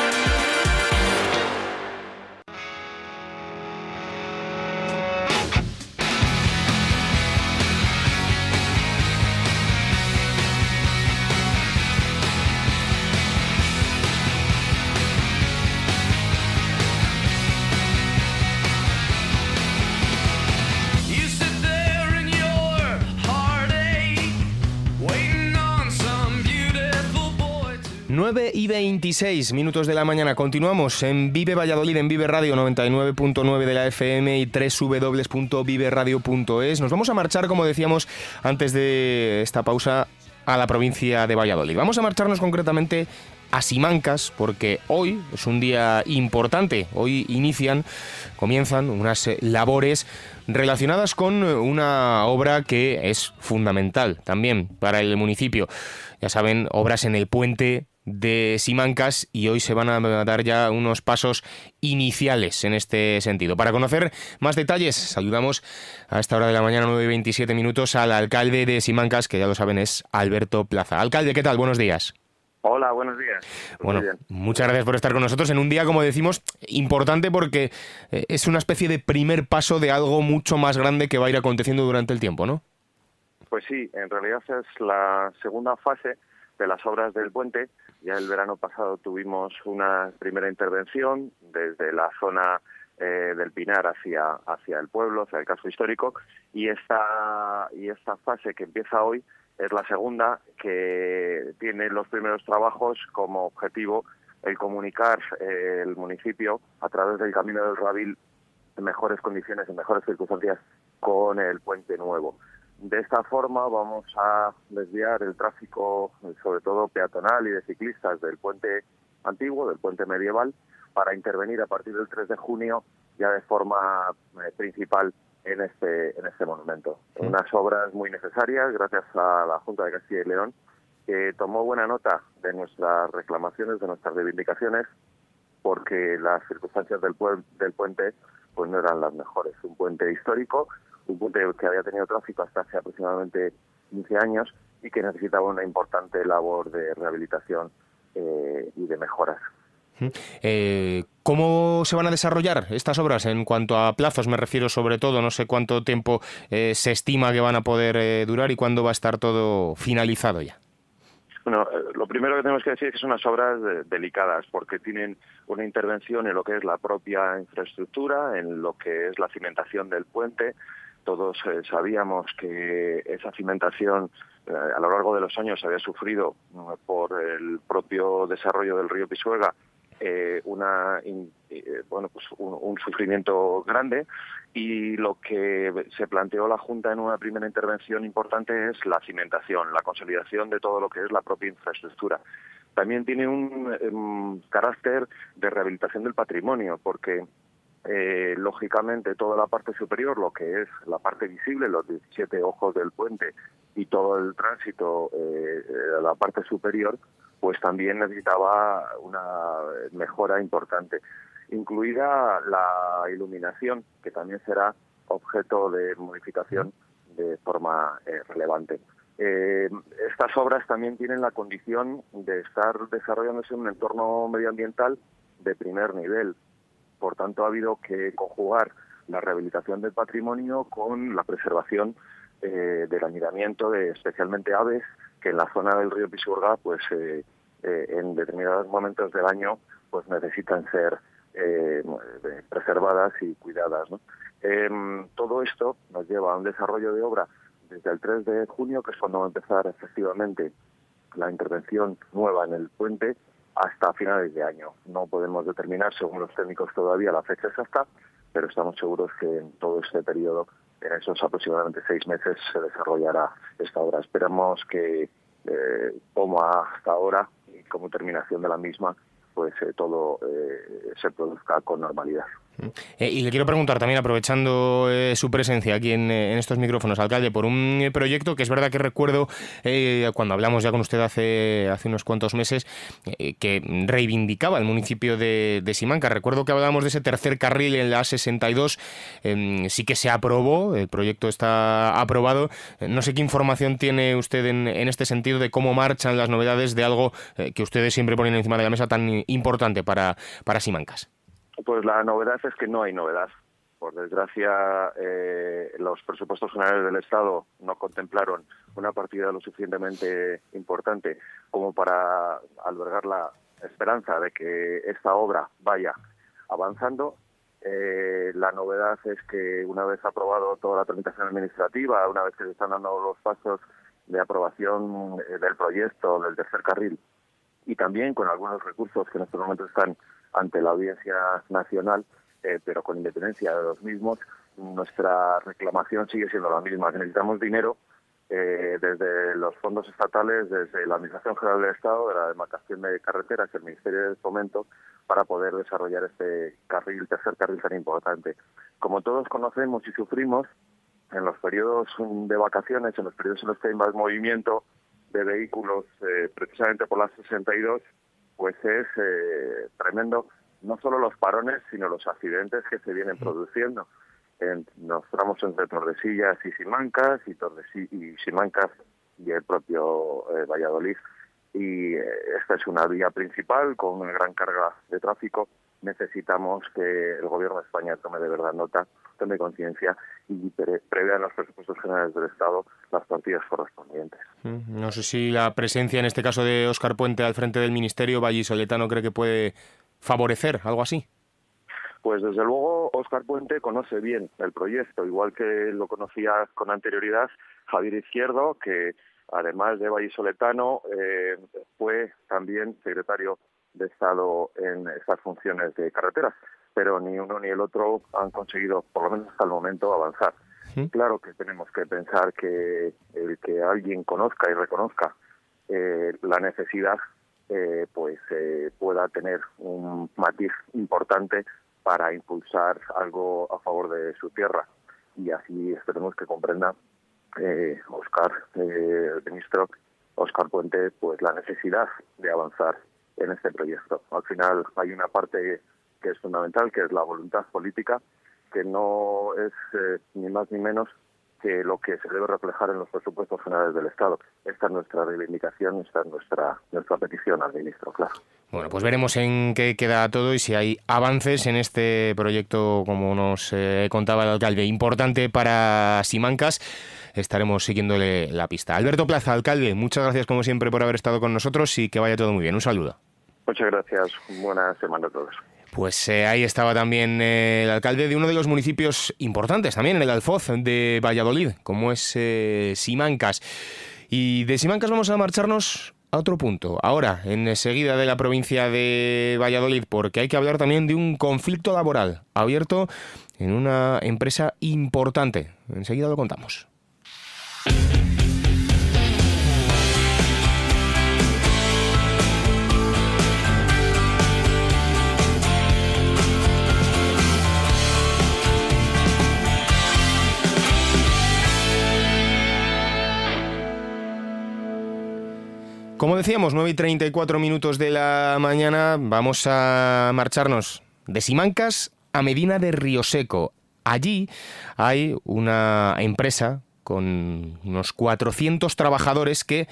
[SPEAKER 3] Y 26 minutos de la mañana. Continuamos en Vive Valladolid, en Vive Radio 99.9 de la FM y www.viveradio.es. Nos vamos a marchar, como decíamos antes de esta pausa, a la provincia de Valladolid. Vamos a marcharnos concretamente a Simancas porque hoy es un día importante. Hoy inician, comienzan unas eh, labores relacionadas con eh, una obra que es fundamental también para el municipio. Ya saben, obras en el puente de Simancas y hoy se van a dar ya unos pasos iniciales en este sentido. Para conocer más detalles, saludamos a esta hora de la mañana, 9 y 27 minutos, al alcalde de Simancas, que ya lo saben es Alberto Plaza. Alcalde, ¿qué tal? Buenos días.
[SPEAKER 13] Hola, buenos días.
[SPEAKER 3] Bueno,
[SPEAKER 13] Muy bien.
[SPEAKER 3] muchas gracias por estar con nosotros en un día, como decimos, importante porque eh, es una especie de primer paso de algo mucho más grande que va a ir aconteciendo durante el tiempo, ¿no?
[SPEAKER 13] Pues sí, en realidad es la segunda fase de las obras del puente. Ya el verano pasado tuvimos una primera intervención desde la zona eh, del Pinar hacia, hacia el pueblo, hacia el casco histórico, y esta, y esta fase que empieza hoy es la segunda que tiene los primeros trabajos como objetivo el comunicar eh, el municipio a través del Camino del Rabil en mejores condiciones, en mejores circunstancias con el puente nuevo. De esta forma vamos a desviar el tráfico, sobre todo peatonal y de ciclistas, del puente antiguo, del puente medieval, para intervenir a partir del 3 de junio ya de forma eh, principal en este, en este monumento. Unas obras muy necesarias gracias a la Junta de Castilla y León, que tomó buena nota de nuestras reclamaciones, de nuestras reivindicaciones, porque las circunstancias del, pue- del puente pues no eran las mejores. Un puente histórico, un puente que había tenido tráfico hasta hace aproximadamente 15 años y que necesitaba una importante labor de rehabilitación eh, y de mejoras.
[SPEAKER 3] Eh, ¿Cómo se van a desarrollar estas obras? En cuanto a plazos me refiero sobre todo, no sé cuánto tiempo eh, se estima que van a poder eh, durar y cuándo va a estar todo finalizado ya.
[SPEAKER 13] Bueno, eh, lo primero que tenemos que decir es que son unas obras eh, delicadas porque tienen una intervención en lo que es la propia infraestructura, en lo que es la cimentación del puente. Todos eh, sabíamos que esa cimentación eh, a lo largo de los años había sufrido mm, por el propio desarrollo del río Pisuerga eh, una eh, pues un, un sufrimiento grande y lo que se planteó la Junta en una primera intervención importante es la cimentación, la consolidación de todo lo que es la propia infraestructura. También tiene un em, carácter de rehabilitación del patrimonio, porque eh, lógicamente toda la parte superior, lo que es la parte visible, los 17 ojos del puente y todo el tránsito eh, de la parte superior, pues también necesitaba una mejora importante, incluida la iluminación, que también será objeto de modificación de forma eh, relevante. Eh, estas obras también tienen la condición de estar desarrollándose en un entorno medioambiental de primer nivel. Por tanto, ha habido que conjugar la rehabilitación del patrimonio con la preservación eh, del anidamiento de especialmente aves que en la zona del río Pisuerga, pues eh, eh, en determinados momentos del año, pues necesitan ser preservadas y cuidadas. Em, todo esto nos lleva a un desarrollo de obra desde el 3 de junio, que es cuando va a empezar efectivamente la intervención nueva en el puente, hasta finales de año. No podemos determinar, según los técnicos todavía, la fecha exacta, pero estamos seguros que en todo este periodo, en esos aproximadamente seis meses, se desarrollará esta obra. Esperamos que, eh, como hasta ahora, y como terminación de la misma, pues eh, todo eh, se produzca con normalidad.
[SPEAKER 3] Eh, y le quiero preguntar también, aprovechando eh, su presencia aquí en, eh, en estos micrófonos, alcalde, por un proyecto que es verdad que recuerdo cuando hablamos ya con usted hace, hace unos cuantos meses, que reivindicaba el municipio de, de Simanca. Recuerdo que hablábamos de ese tercer carril en la A62, eh, sí que se aprobó, el proyecto está aprobado. No sé qué información tiene usted en, en este sentido de cómo marchan las novedades de algo que ustedes siempre ponen encima de la mesa tan importante para, para Simancas.
[SPEAKER 13] Pues la novedad es que no hay novedad. Por desgracia, eh, los presupuestos generales del Estado no contemplaron una partida lo suficientemente importante como para albergar la esperanza de que esta obra vaya avanzando. Eh, la novedad es que una vez aprobado toda la tramitación administrativa, una vez que se están dando los pasos de aprobación eh, del proyecto del tercer carril y también con algunos recursos que en estos momentos están ante la Audiencia Nacional, eh, pero con independencia de los mismos, nuestra reclamación sigue siendo la misma. Necesitamos dinero eh, desde los fondos estatales, desde la Administración General del Estado, de la demarcación de carreteras, el Ministerio de Fomento, para poder desarrollar este carril, tercer carril tan importante. Como todos conocemos y sufrimos, en los periodos mm, de vacaciones, en los periodos en los que hay más movimiento de vehículos, eh, precisamente por la 62, pues es eh, tremendo no solo los parones, sino los accidentes que se vienen produciendo en los tramos entre Tordesillas y Simancas y, Tordesi- y Simancas y el propio eh, Valladolid. Y eh, esta es una vía principal con una gran carga de tráfico. Necesitamos que el Gobierno de España tome de verdad nota, tome conciencia y pre- prevea en los presupuestos generales del Estado las partidas correspondientes.
[SPEAKER 3] No sé si la presencia en este caso de Óscar Puente al frente del Ministerio vallisoletano cree que puede favorecer algo así.
[SPEAKER 13] Pues desde luego Óscar Puente conoce bien el proyecto, igual que lo conocía con anterioridad Javier Izquierdo, que además de vallisoletano eh, fue también secretario de Estado en estas funciones de carreteras, pero ni uno ni el otro han conseguido, por lo menos hasta el momento, avanzar. Claro que tenemos que pensar que el que alguien conozca y reconozca eh, la necesidad, eh, pues eh, pueda tener un matiz importante para impulsar algo a favor de su tierra. Y así esperemos que comprenda eh, Oscar, eh, el ministro Oscar Puente, pues la necesidad de avanzar en este proyecto. Al final hay una parte que es fundamental, que es la voluntad política, que no es eh, ni más ni menos que lo que se debe reflejar en los presupuestos generales del Estado. Esta es nuestra reivindicación, esta es nuestra, nuestra petición al ministro, claro.
[SPEAKER 3] Bueno, pues veremos en qué queda todo y si hay avances en este proyecto, como nos eh, contaba el alcalde, importante para Simancas. Estaremos siguiéndole la pista. Alberto Plaza, alcalde, muchas gracias como siempre por haber estado con nosotros y que vaya todo muy bien. Un saludo.
[SPEAKER 13] Muchas gracias. Buena semana a todos.
[SPEAKER 3] Pues eh, ahí estaba también eh, el alcalde de uno de los municipios importantes, también el Alfoz de Valladolid, como es eh, Simancas. Y de Simancas vamos a marcharnos a otro punto, ahora, enseguida de la provincia de Valladolid, porque hay que hablar también de un conflicto laboral abierto en una empresa importante. Enseguida lo contamos. Como decíamos, 9 y 34 minutos de la mañana, vamos a marcharnos de Simancas a Medina de Rioseco. Allí hay una empresa con unos 400 trabajadores que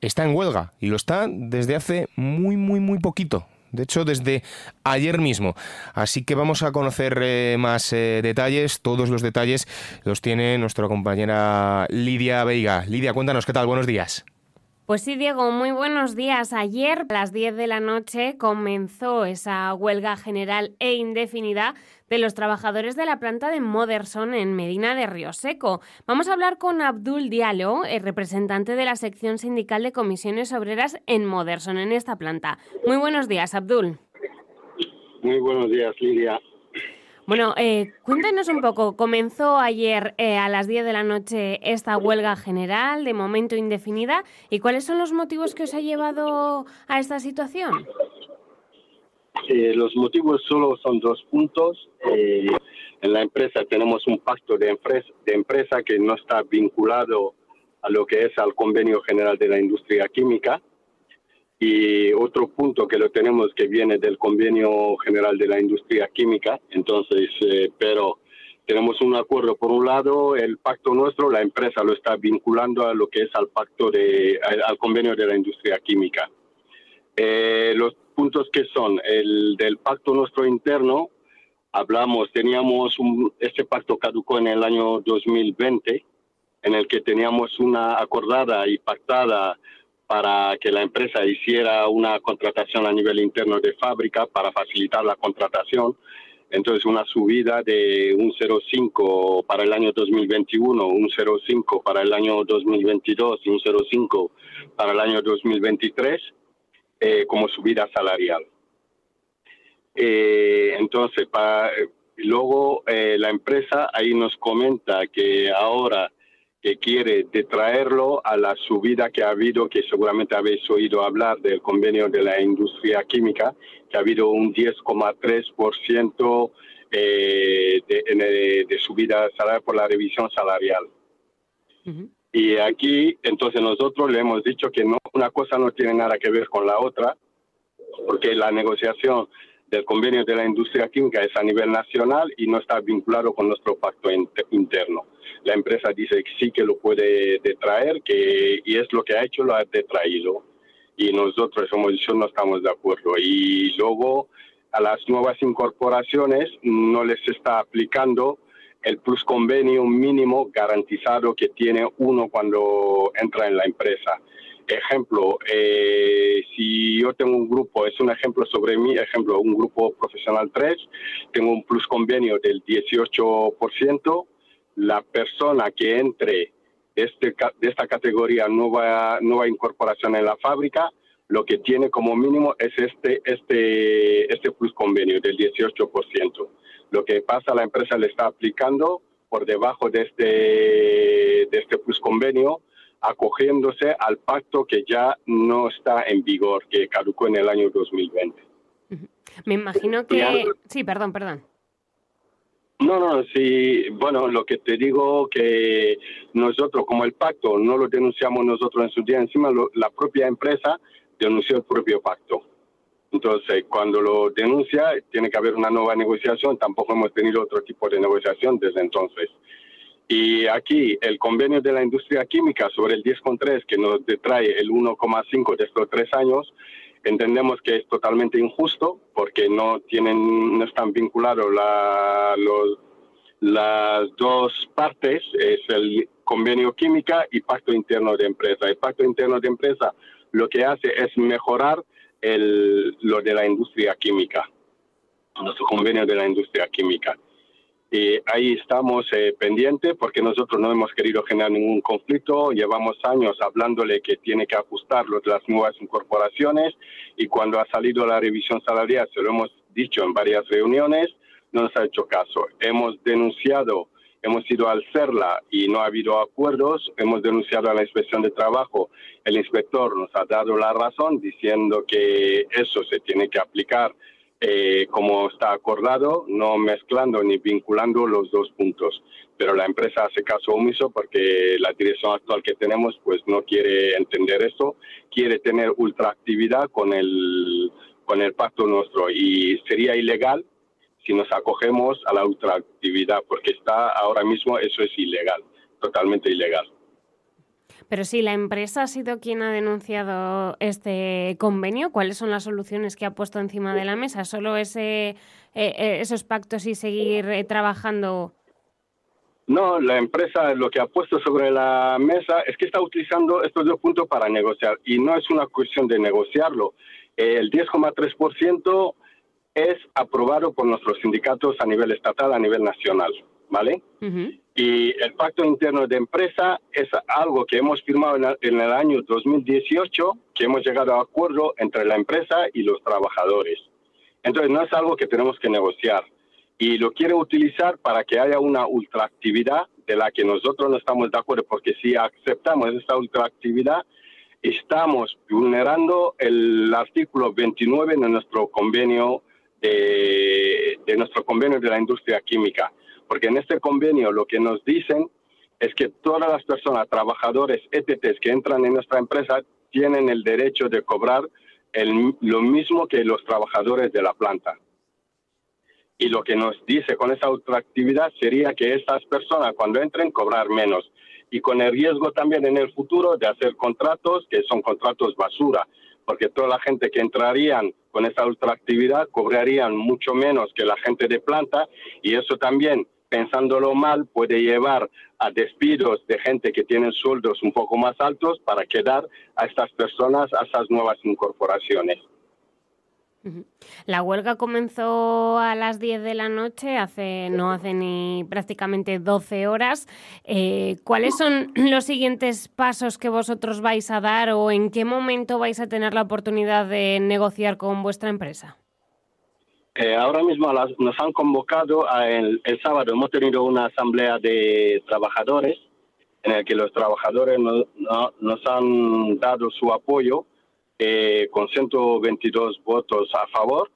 [SPEAKER 3] está en huelga y lo está desde hace muy, muy, muy poquito. De hecho, desde ayer mismo. Así que vamos a conocer eh, más eh, detalles. Todos los detalles los tiene nuestra compañera Lidia Veiga. Lidia, cuéntanos qué tal. Buenos días.
[SPEAKER 11] Pues sí, Diego, muy buenos días. Ayer, a las 10 de la noche, comenzó esa huelga general e indefinida de los trabajadores de la planta de Moderson en Medina de Río Seco. Vamos a hablar con Abdul Diallo, el representante de la sección sindical de comisiones obreras en Moderson, en esta planta. Muy buenos días, Abdul.
[SPEAKER 14] Muy buenos días, Lidia.
[SPEAKER 11] Bueno, eh, un poco, comenzó ayer eh, a las 10 de la noche esta huelga general, de momento indefinida, ¿y cuáles son los motivos que os ha llevado a esta situación?
[SPEAKER 14] Eh, los motivos solo son dos puntos. Eh, en la empresa tenemos un pacto de de empresa que no está vinculado a lo que es al convenio general de la industria química. Y otro punto que lo tenemos que viene del convenio general de la industria química. Entonces, eh, pero tenemos un acuerdo por un lado, el pacto nuestro, la empresa lo está vinculando a lo que es al pacto de, al, convenio de la industria química. Eh, los puntos que son el del pacto nuestro interno, hablamos, teníamos un, este pacto caducó en el año 2020, en el que teníamos una acordada y pactada para que la empresa hiciera una contratación a nivel interno de fábrica para facilitar la contratación. Entonces, una subida de un 0,5 para el año 2021, un 0,5 para el año 2022 y un 0,5 para el año 2023 eh, como subida salarial. Eh, entonces, pa- luego eh, la empresa ahí nos comenta que ahora que quiere detraerlo a la subida que ha habido, que seguramente habéis oído hablar del convenio de la industria química, que ha habido un 10,3% eh, de, eh, de subida salarial por la revisión salarial. Y aquí, entonces nosotros le hemos dicho que no, una cosa no tiene nada que ver con la otra, porque la negociación del convenio de la industria química es a nivel nacional y no está vinculado con nuestro pacto inter- interno. La empresa dice que sí que lo puede detraer, que, y es lo que ha hecho, lo ha detraído. Y nosotros hemos dicho no estamos de acuerdo. Y luego a las nuevas incorporaciones no les está aplicando el plus convenio mínimo garantizado que tiene uno cuando entra en la empresa. Ejemplo, eh, si yo tengo un grupo, es un ejemplo sobre mí, ejemplo, un grupo profesional 3, tengo un plus convenio del 18%, la persona que entre de, este, de esta categoría nueva, nueva incorporación en la fábrica, lo que tiene como mínimo es este, este, este plus convenio del 18%. Lo que pasa, la empresa le está aplicando por debajo de este, de este plus convenio, acogiéndose al pacto que ya no está en vigor, que caducó en el año 2020.
[SPEAKER 11] Me imagino que... Sí, perdón, perdón.
[SPEAKER 14] No, no, sí, bueno, lo que te digo que nosotros como el pacto no lo denunciamos nosotros en su día, encima la propia empresa denunció el propio pacto. Entonces, cuando lo denuncia, tiene que haber una nueva negociación, tampoco hemos tenido otro tipo de negociación desde entonces. Y aquí el convenio de la industria química sobre el 10,3 que nos detrae el 1,5 de estos tres años, entendemos que es totalmente injusto porque no tienen, no están vinculados la- los- las dos partes, es el convenio química y pacto interno de empresa. El pacto interno de empresa lo que hace es mejorar el, lo de la industria química, nuestro convenio de la industria química. Y ahí estamos eh, pendientes porque nosotros no hemos querido generar ningún conflicto. Llevamos años hablándole que tiene que ajustar las nuevas incorporaciones y cuando ha salido la revisión salarial, se lo hemos dicho en varias reuniones, no nos ha hecho caso. Hemos denunciado, hemos ido al CERLA y no ha habido acuerdos. Hemos denunciado a la inspección de trabajo. El inspector nos ha dado la razón diciendo que eso se tiene que aplicar eh, como está acordado, no mezclando ni vinculando los dos puntos. Pero la empresa hace caso omiso porque la dirección actual que tenemos pues no quiere entender eso, quiere tener ultraactividad con el, con el pacto nuestro y sería ilegal si nos acogemos a la ultraactividad porque está ahora mismo eso es ilegal, totalmente ilegal.
[SPEAKER 11] Pero si la empresa ha sido quien ha denunciado este convenio, ¿cuáles son las soluciones que ha puesto encima de la mesa? ¿Solo ese, eh, eh, esos pactos y seguir eh, trabajando?
[SPEAKER 14] No, la empresa lo que ha puesto sobre la mesa es que está utilizando estos dos puntos para negociar y no es una cuestión de negociarlo. El 10,3% es aprobado por nuestros sindicatos a nivel estatal, a nivel nacional, ¿vale? Y el pacto interno de empresa es algo que hemos firmado en el, año 2018, que hemos llegado a acuerdo entre la empresa y los trabajadores. Entonces no es algo que tenemos que negociar. Y lo quiere utilizar para que haya una ultraactividad de la que nosotros no estamos de acuerdo, porque si aceptamos esta ultraactividad, estamos vulnerando el artículo 29 de nuestro convenio de, de nuestro convenio de la industria química porque en este convenio lo que nos dicen es que todas las personas, trabajadores, ETTs que entran en nuestra empresa tienen el derecho de cobrar lo mismo que los trabajadores de la planta. Y lo que nos dice con esa ultraactividad sería que estas personas cuando entren cobrar menos y con el riesgo también en el futuro de hacer contratos que son contratos basura, porque toda la gente que entrarían con esa ultraactividad cobrarían mucho menos que la gente de planta y eso también, pensándolo mal, puede llevar a despidos de gente que tienen sueldos un poco más altos para quedar a estas personas, a esas nuevas incorporaciones.
[SPEAKER 11] La huelga comenzó a las 10 de la noche, hace no hace ni prácticamente 12 horas. Eh, ¿Cuáles son los siguientes pasos que vosotros vais a dar o en qué momento vais a tener la oportunidad de negociar con vuestra empresa?
[SPEAKER 14] Eh, ahora mismo las- nos han convocado, a el, el sábado hemos tenido una asamblea de trabajadores en el que los trabajadores no- no- nos han dado su apoyo eh, con 122 votos a favor,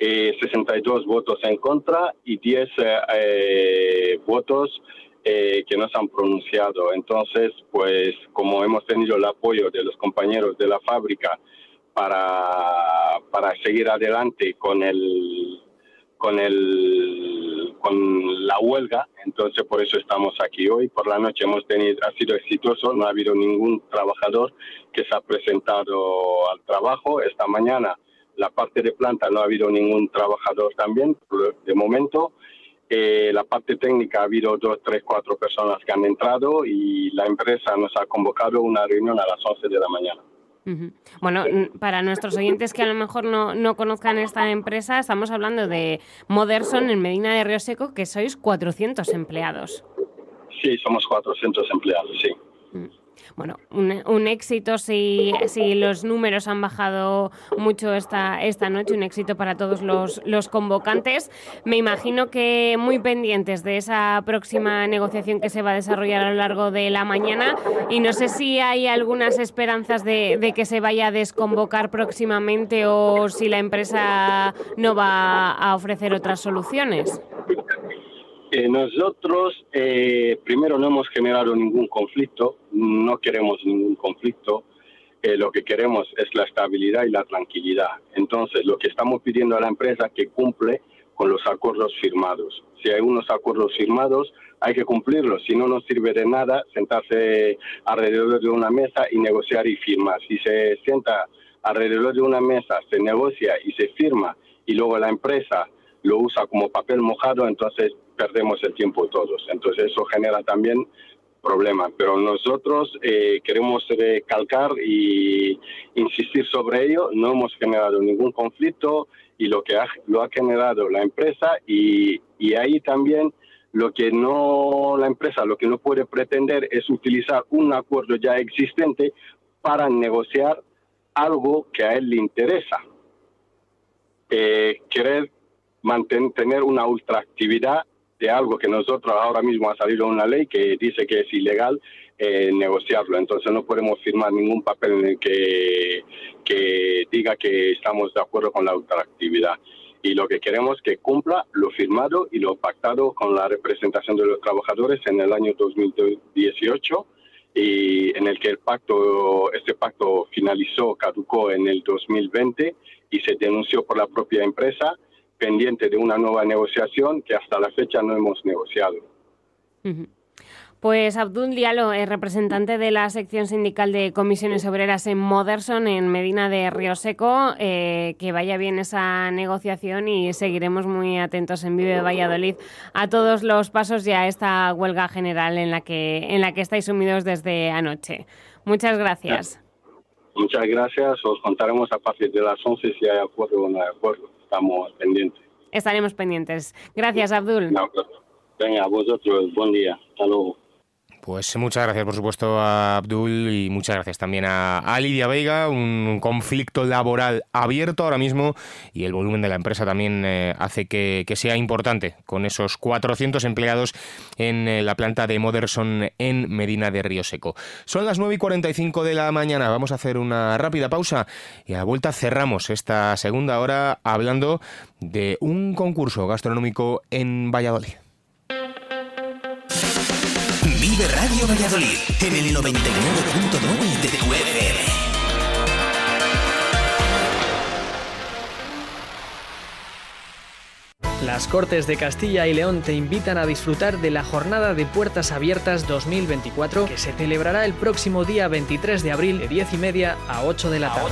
[SPEAKER 14] eh, 62 votos en contra y 10 eh, eh, votos eh, que no se han pronunciado. Entonces, pues como hemos tenido el apoyo de los compañeros de la fábrica para, para seguir adelante con el con el con la huelga. Entonces por eso estamos aquí hoy. Por la noche hemos tenido ha sido exitoso no ha habido ningún trabajador que se ha presentado al trabajo. Esta mañana la parte de planta no ha habido ningún trabajador también de momento. Eh, la parte técnica ha habido dos, tres, cuatro personas que han entrado y la empresa nos ha convocado una reunión a las 11 de la mañana.
[SPEAKER 11] Bueno, para nuestros oyentes que a lo mejor no, no conozcan esta empresa, estamos hablando de Moderson en Medina de Río Seco, que sois 400 empleados.
[SPEAKER 14] Sí, somos 400 empleados, sí.
[SPEAKER 11] Bueno, un, un éxito si, si los números han bajado mucho esta, esta noche, un éxito para todos los, los convocantes. Me imagino que muy pendientes de esa próxima negociación que se va a desarrollar a lo largo de la mañana y no sé si hay algunas esperanzas de, de que se vaya a desconvocar próximamente o si la empresa no va a ofrecer otras soluciones.
[SPEAKER 14] Eh, nosotros, eh, primero, no hemos generado ningún conflicto, no queremos ningún conflicto. Eh, lo que queremos es la estabilidad y la tranquilidad. Entonces, lo que estamos pidiendo a la empresa es que cumple con los acuerdos firmados. Si hay unos acuerdos firmados, hay que cumplirlos. Si no nos sirve de nada sentarse alrededor de una mesa y negociar y firmar. Si se sienta alrededor de una mesa, se negocia y se firma y luego la empresa lo usa como papel mojado, entonces perdemos el tiempo todos. Entonces eso genera también problema. Pero nosotros eh, queremos recalcar y insistir sobre ello. No hemos generado ningún conflicto y lo que ha, lo ha generado la empresa y, y ahí también lo que no la empresa lo que no puede pretender es utilizar un acuerdo ya existente para negociar algo que a él le interesa. Eh, querer mantener una ultraactividad de algo que nosotros ahora mismo ha salido una ley que dice que es ilegal eh, negociarlo. Entonces no podemos firmar ningún papel en el que, que diga que estamos de acuerdo con la ultraactividad. Y lo que queremos es que cumpla lo firmado y lo pactado con la representación de los trabajadores en el año 2018 y en el que el pacto, este pacto finalizó, caducó en el 2020 y se denunció por la propia empresa pendiente de una nueva negociación que hasta la fecha no hemos negociado.
[SPEAKER 11] Pues Abdul Diallo, eh, representante de la sección sindical de comisiones obreras en Moderson, en Medina de Río Seco, eh, que vaya bien esa negociación y seguiremos muy atentos en Vive Valladolid a todos los pasos y a esta huelga general en la que, en la que estáis sumidos desde anoche. Muchas gracias.
[SPEAKER 14] Muchas gracias. Os contaremos a partir de las 11 si hay acuerdo o no hay acuerdo. Estamos pendientes.
[SPEAKER 11] Estaremos pendientes. Gracias, Abdul.
[SPEAKER 14] No, venga, vosotros, buen día. Hasta luego.
[SPEAKER 3] Pues muchas gracias, por supuesto, a Abdul y muchas gracias también a, a Lidia Veiga. Un conflicto laboral abierto ahora mismo y el volumen de la empresa también eh, hace que, sea importante con esos 400 empleados en eh, la planta de Moderson en Medina de Río Seco. Son las 9 y 45 de la mañana. Vamos a hacer una rápida pausa y a la vuelta cerramos esta segunda hora hablando de un concurso gastronómico en Valladolid.
[SPEAKER 2] Valladolid en el 99.9 de tu FM.
[SPEAKER 10] Las Cortes de Castilla y León te invitan a disfrutar de la Jornada de Puertas Abiertas 2024 que se celebrará el próximo día 23 de abril de 10 y media a 8 de la tarde.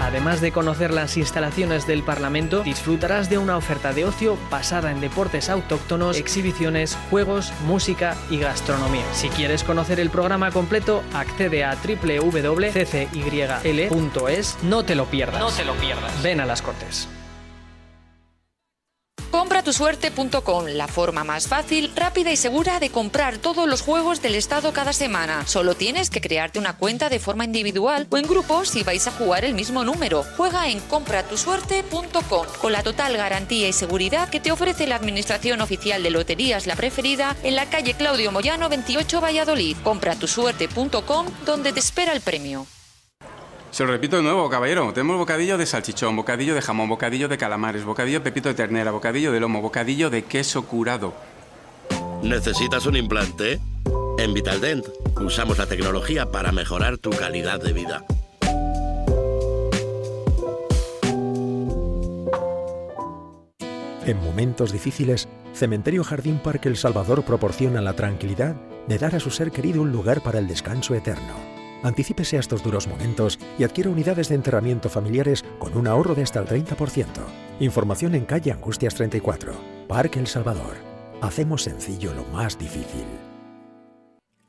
[SPEAKER 10] Además de conocer las instalaciones del Parlamento, disfrutarás de una oferta de ocio basada en deportes autóctonos, exhibiciones, juegos, música y gastronomía. Si quieres conocer el programa completo, accede a www.ccyl.es. No te lo pierdas.
[SPEAKER 15] No te lo pierdas.
[SPEAKER 10] Ven a las Cortes.
[SPEAKER 15] Compratusuerte.com, la forma más fácil, rápida y segura de comprar todos los juegos del estado cada semana. Solo tienes que crearte una cuenta de forma individual o en grupo si vais a jugar el mismo número. Juega en compratusuerte.com con la total garantía y seguridad que te ofrece la Administración Oficial de Loterías La Preferida en la calle Claudio Moyano 28 Valladolid. Compratusuerte.com donde te espera el premio.
[SPEAKER 16] Se lo repito de nuevo, caballero. Tenemos bocadillo de salchichón, bocadillo de jamón, bocadillo de calamares, bocadillo de pepito de ternera, bocadillo de lomo, bocadillo de queso curado.
[SPEAKER 17] ¿Necesitas un implante? En Vitaldent usamos la tecnología para mejorar tu calidad de vida.
[SPEAKER 12] En momentos difíciles, Cementerio Jardín Parque El Salvador proporciona la tranquilidad de dar a su ser querido un lugar para el descanso eterno. Anticípese a estos duros momentos y adquiera unidades de enterramiento familiares con un ahorro de hasta el 30%. Información en calle Angustias 34. Parque El Salvador. Hacemos sencillo lo más difícil.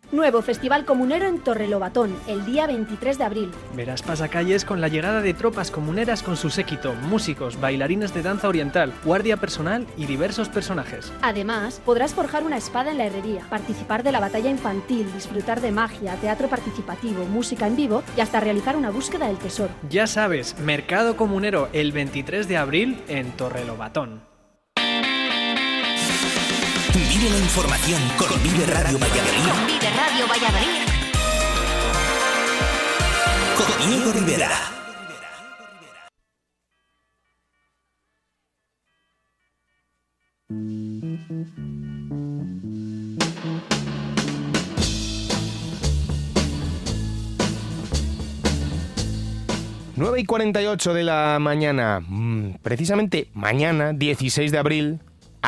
[SPEAKER 9] Nuevo Festival Comunero en Torrelobatón, el día 23 de abril.
[SPEAKER 10] Verás pasacalles con la llegada de tropas comuneras con su séquito, músicos, bailarines de danza oriental, guardia personal y diversos personajes.
[SPEAKER 9] Además, podrás forjar una espada en la herrería, participar de la batalla infantil, disfrutar de magia, teatro participativo, música en vivo y hasta realizar una búsqueda del tesoro.
[SPEAKER 10] Ya sabes, Mercado Comunero el 23 de abril en Torrelobatón.
[SPEAKER 2] Vive la información con Vive Radio Valladolid.
[SPEAKER 6] Vive Radio Valladolid.
[SPEAKER 2] Con Diego Rivera.
[SPEAKER 3] Nueve y 48 de la mañana, Mm, precisamente mañana, 16 de abril,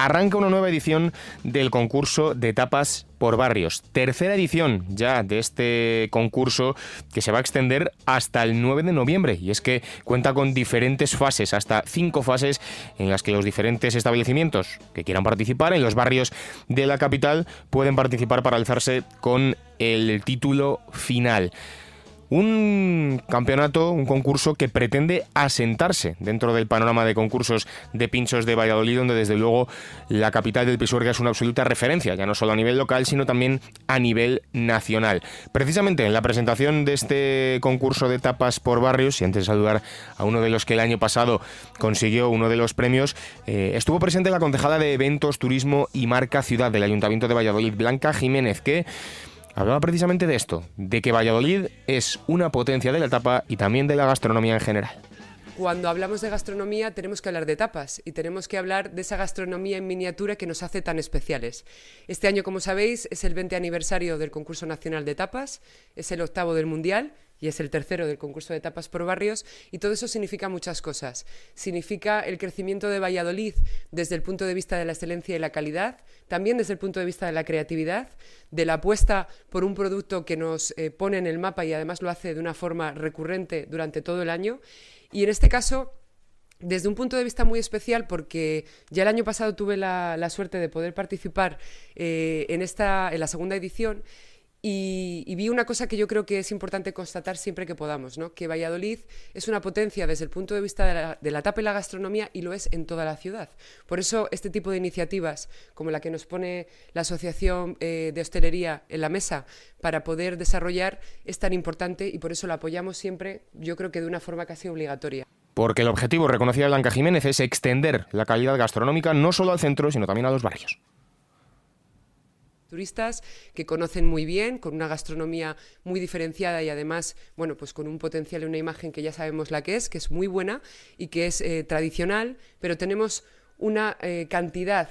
[SPEAKER 3] arranca una nueva edición del concurso de tapas por barrios. Tercera edición ya de este concurso que se va a extender hasta el 9 de noviembre. Y es que cuenta con diferentes fases, hasta cinco fases en las que los diferentes establecimientos que quieran participar en los barrios de la capital pueden participar para alzarse con el título final. Un campeonato, un concurso que pretende asentarse dentro del panorama de concursos de pinchos de Valladolid, donde desde luego la capital del Pisuerga es una absoluta referencia, ya no solo a nivel local, sino también a nivel nacional. Precisamente en la presentación de este concurso de tapas por barrios, y antes de saludar a uno de los que el año pasado consiguió uno de los premios, eh, estuvo presente la concejala de Eventos, Turismo y Marca Ciudad del Ayuntamiento de Valladolid, Blanca Jiménez, que Hablaba precisamente de esto, de que Valladolid es una potencia de la tapa y también de la gastronomía en general.
[SPEAKER 18] Cuando hablamos de gastronomía tenemos que hablar de tapas y tenemos que hablar de esa gastronomía en miniatura que nos hace tan especiales. Este año, como sabéis, es el 20 aniversario del concurso nacional de tapas, es el octavo del mundial y es el tercero del concurso de tapas por barrios y todo eso significa muchas cosas. Significa el crecimiento de Valladolid desde el punto de vista de la excelencia y la calidad, también desde el punto de vista de la creatividad, de la apuesta por un producto que nos eh, pone en el mapa y además lo hace de una forma recurrente durante todo el año. Y en este caso, desde un punto de vista muy especial, porque ya el año pasado tuve la, suerte de poder participar eh, en, esta, en la segunda edición y, vi una cosa que yo creo que es importante constatar siempre que podamos, ¿no? que Valladolid es una potencia desde el punto de vista de la, de la tapa y la gastronomía y lo es en toda la ciudad. Por eso este tipo de iniciativas, como la que nos pone la Asociación eh, de Hostelería en la mesa para poder desarrollar, es tan importante y por eso la apoyamos siempre, yo creo que de una forma casi obligatoria.
[SPEAKER 3] Porque el objetivo, reconocida Blanca Jiménez, es extender la calidad gastronómica no solo al centro, sino también a los barrios.
[SPEAKER 18] Turistas que conocen muy bien, con una gastronomía muy diferenciada y además, bueno, pues con un potencial y una imagen que ya sabemos la que es, que es muy buena y que es eh, tradicional, pero tenemos una eh, cantidad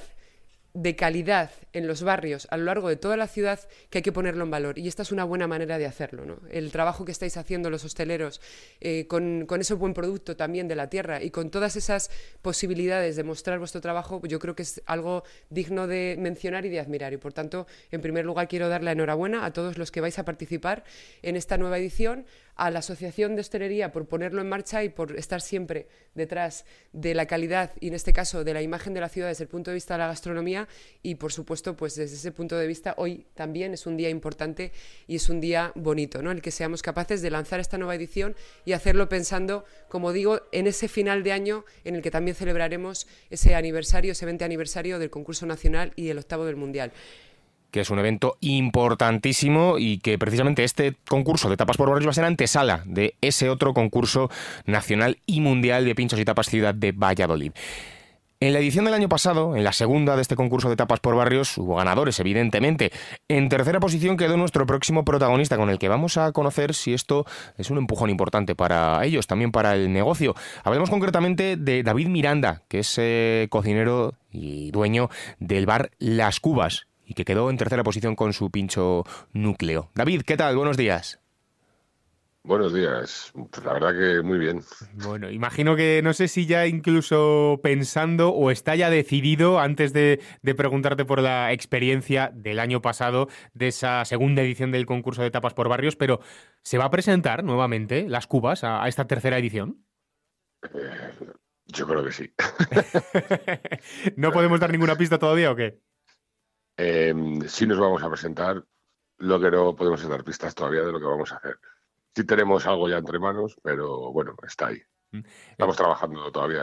[SPEAKER 18] de calidad en los barrios a lo largo de toda la ciudad que hay que ponerlo en valor. Y esta es una buena manera de hacerlo. ¿no? El trabajo que estáis haciendo los hosteleros eh, con, con, ese buen producto también de la tierra y con todas esas posibilidades de mostrar vuestro trabajo, yo creo que es algo digno de mencionar y de admirar. Y por tanto, en primer lugar, quiero dar la enhorabuena a todos los que vais a participar en esta nueva edición, a la Asociación de Hostelería por ponerlo en marcha y por estar siempre detrás de la calidad y en este caso de la imagen de la ciudad desde el punto de vista de la gastronomía y por supuesto pues desde ese punto de vista hoy también es un día importante y es un día bonito, ¿no? El que seamos capaces de lanzar esta nueva edición y hacerlo pensando, como digo, en ese final de año en el que también celebraremos ese aniversario, ese 20 aniversario del concurso nacional y el octavo del mundial
[SPEAKER 3] que es un evento importantísimo y que precisamente este concurso de tapas por barrios va a ser antesala de ese otro concurso nacional y mundial de pinchos y tapas ciudad de Valladolid. En la edición del año pasado, en la segunda de este concurso de tapas por barrios, hubo ganadores, evidentemente. En tercera posición quedó nuestro próximo protagonista, con el que vamos a conocer si esto es un empujón importante para ellos, también para el negocio. Hablemos concretamente de David Miranda, que es eh, cocinero y dueño del bar Las Cubas, y que quedó en tercera posición con su pincho núcleo. David, ¿qué tal? Buenos días.
[SPEAKER 19] Buenos días. Pues la verdad que muy bien.
[SPEAKER 3] Bueno, imagino que no sé si ya incluso pensando o está ya decidido antes de, de, preguntarte por la experiencia del año pasado de esa segunda edición del concurso de tapas por barrios, pero ¿se va a presentar nuevamente las cubas a, a esta tercera edición?
[SPEAKER 19] Eh, yo creo que sí.
[SPEAKER 3] ¿No podemos dar ninguna pista todavía o qué?
[SPEAKER 19] Eh, sí nos vamos a presentar, lo que no podemos dar pistas todavía de lo que vamos a hacer. Sí tenemos algo ya entre manos, pero bueno, está ahí. Estamos trabajando todavía,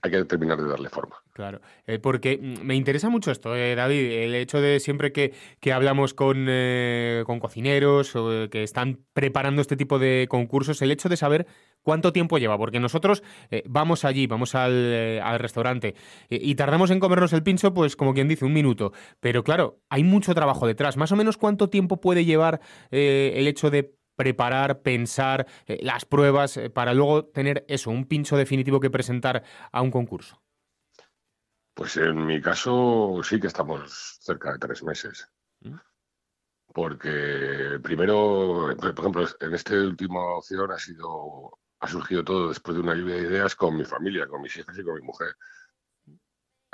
[SPEAKER 19] hay que terminar de darle forma.
[SPEAKER 3] Claro, eh, porque me interesa mucho esto, eh, David, el hecho de siempre que, que hablamos con, eh, con cocineros o que están preparando este tipo de concursos, el hecho de saber cuánto tiempo lleva, porque nosotros eh, vamos allí, vamos al, eh, al restaurante y tardamos en comernos el pincho, pues como quien dice, un minuto, pero claro, hay mucho trabajo detrás. Más o menos cuánto tiempo puede llevar eh, el hecho de preparar, pensar eh, las pruebas eh, para luego tener eso, un pincho definitivo que presentar a un concurso?
[SPEAKER 19] Pues en mi caso sí que estamos cerca de tres meses. ¿Mm? Porque primero, por ejemplo, en esta última opción ha sido, ha surgido todo después de una lluvia de ideas con mi familia, con mis hijas y con mi mujer.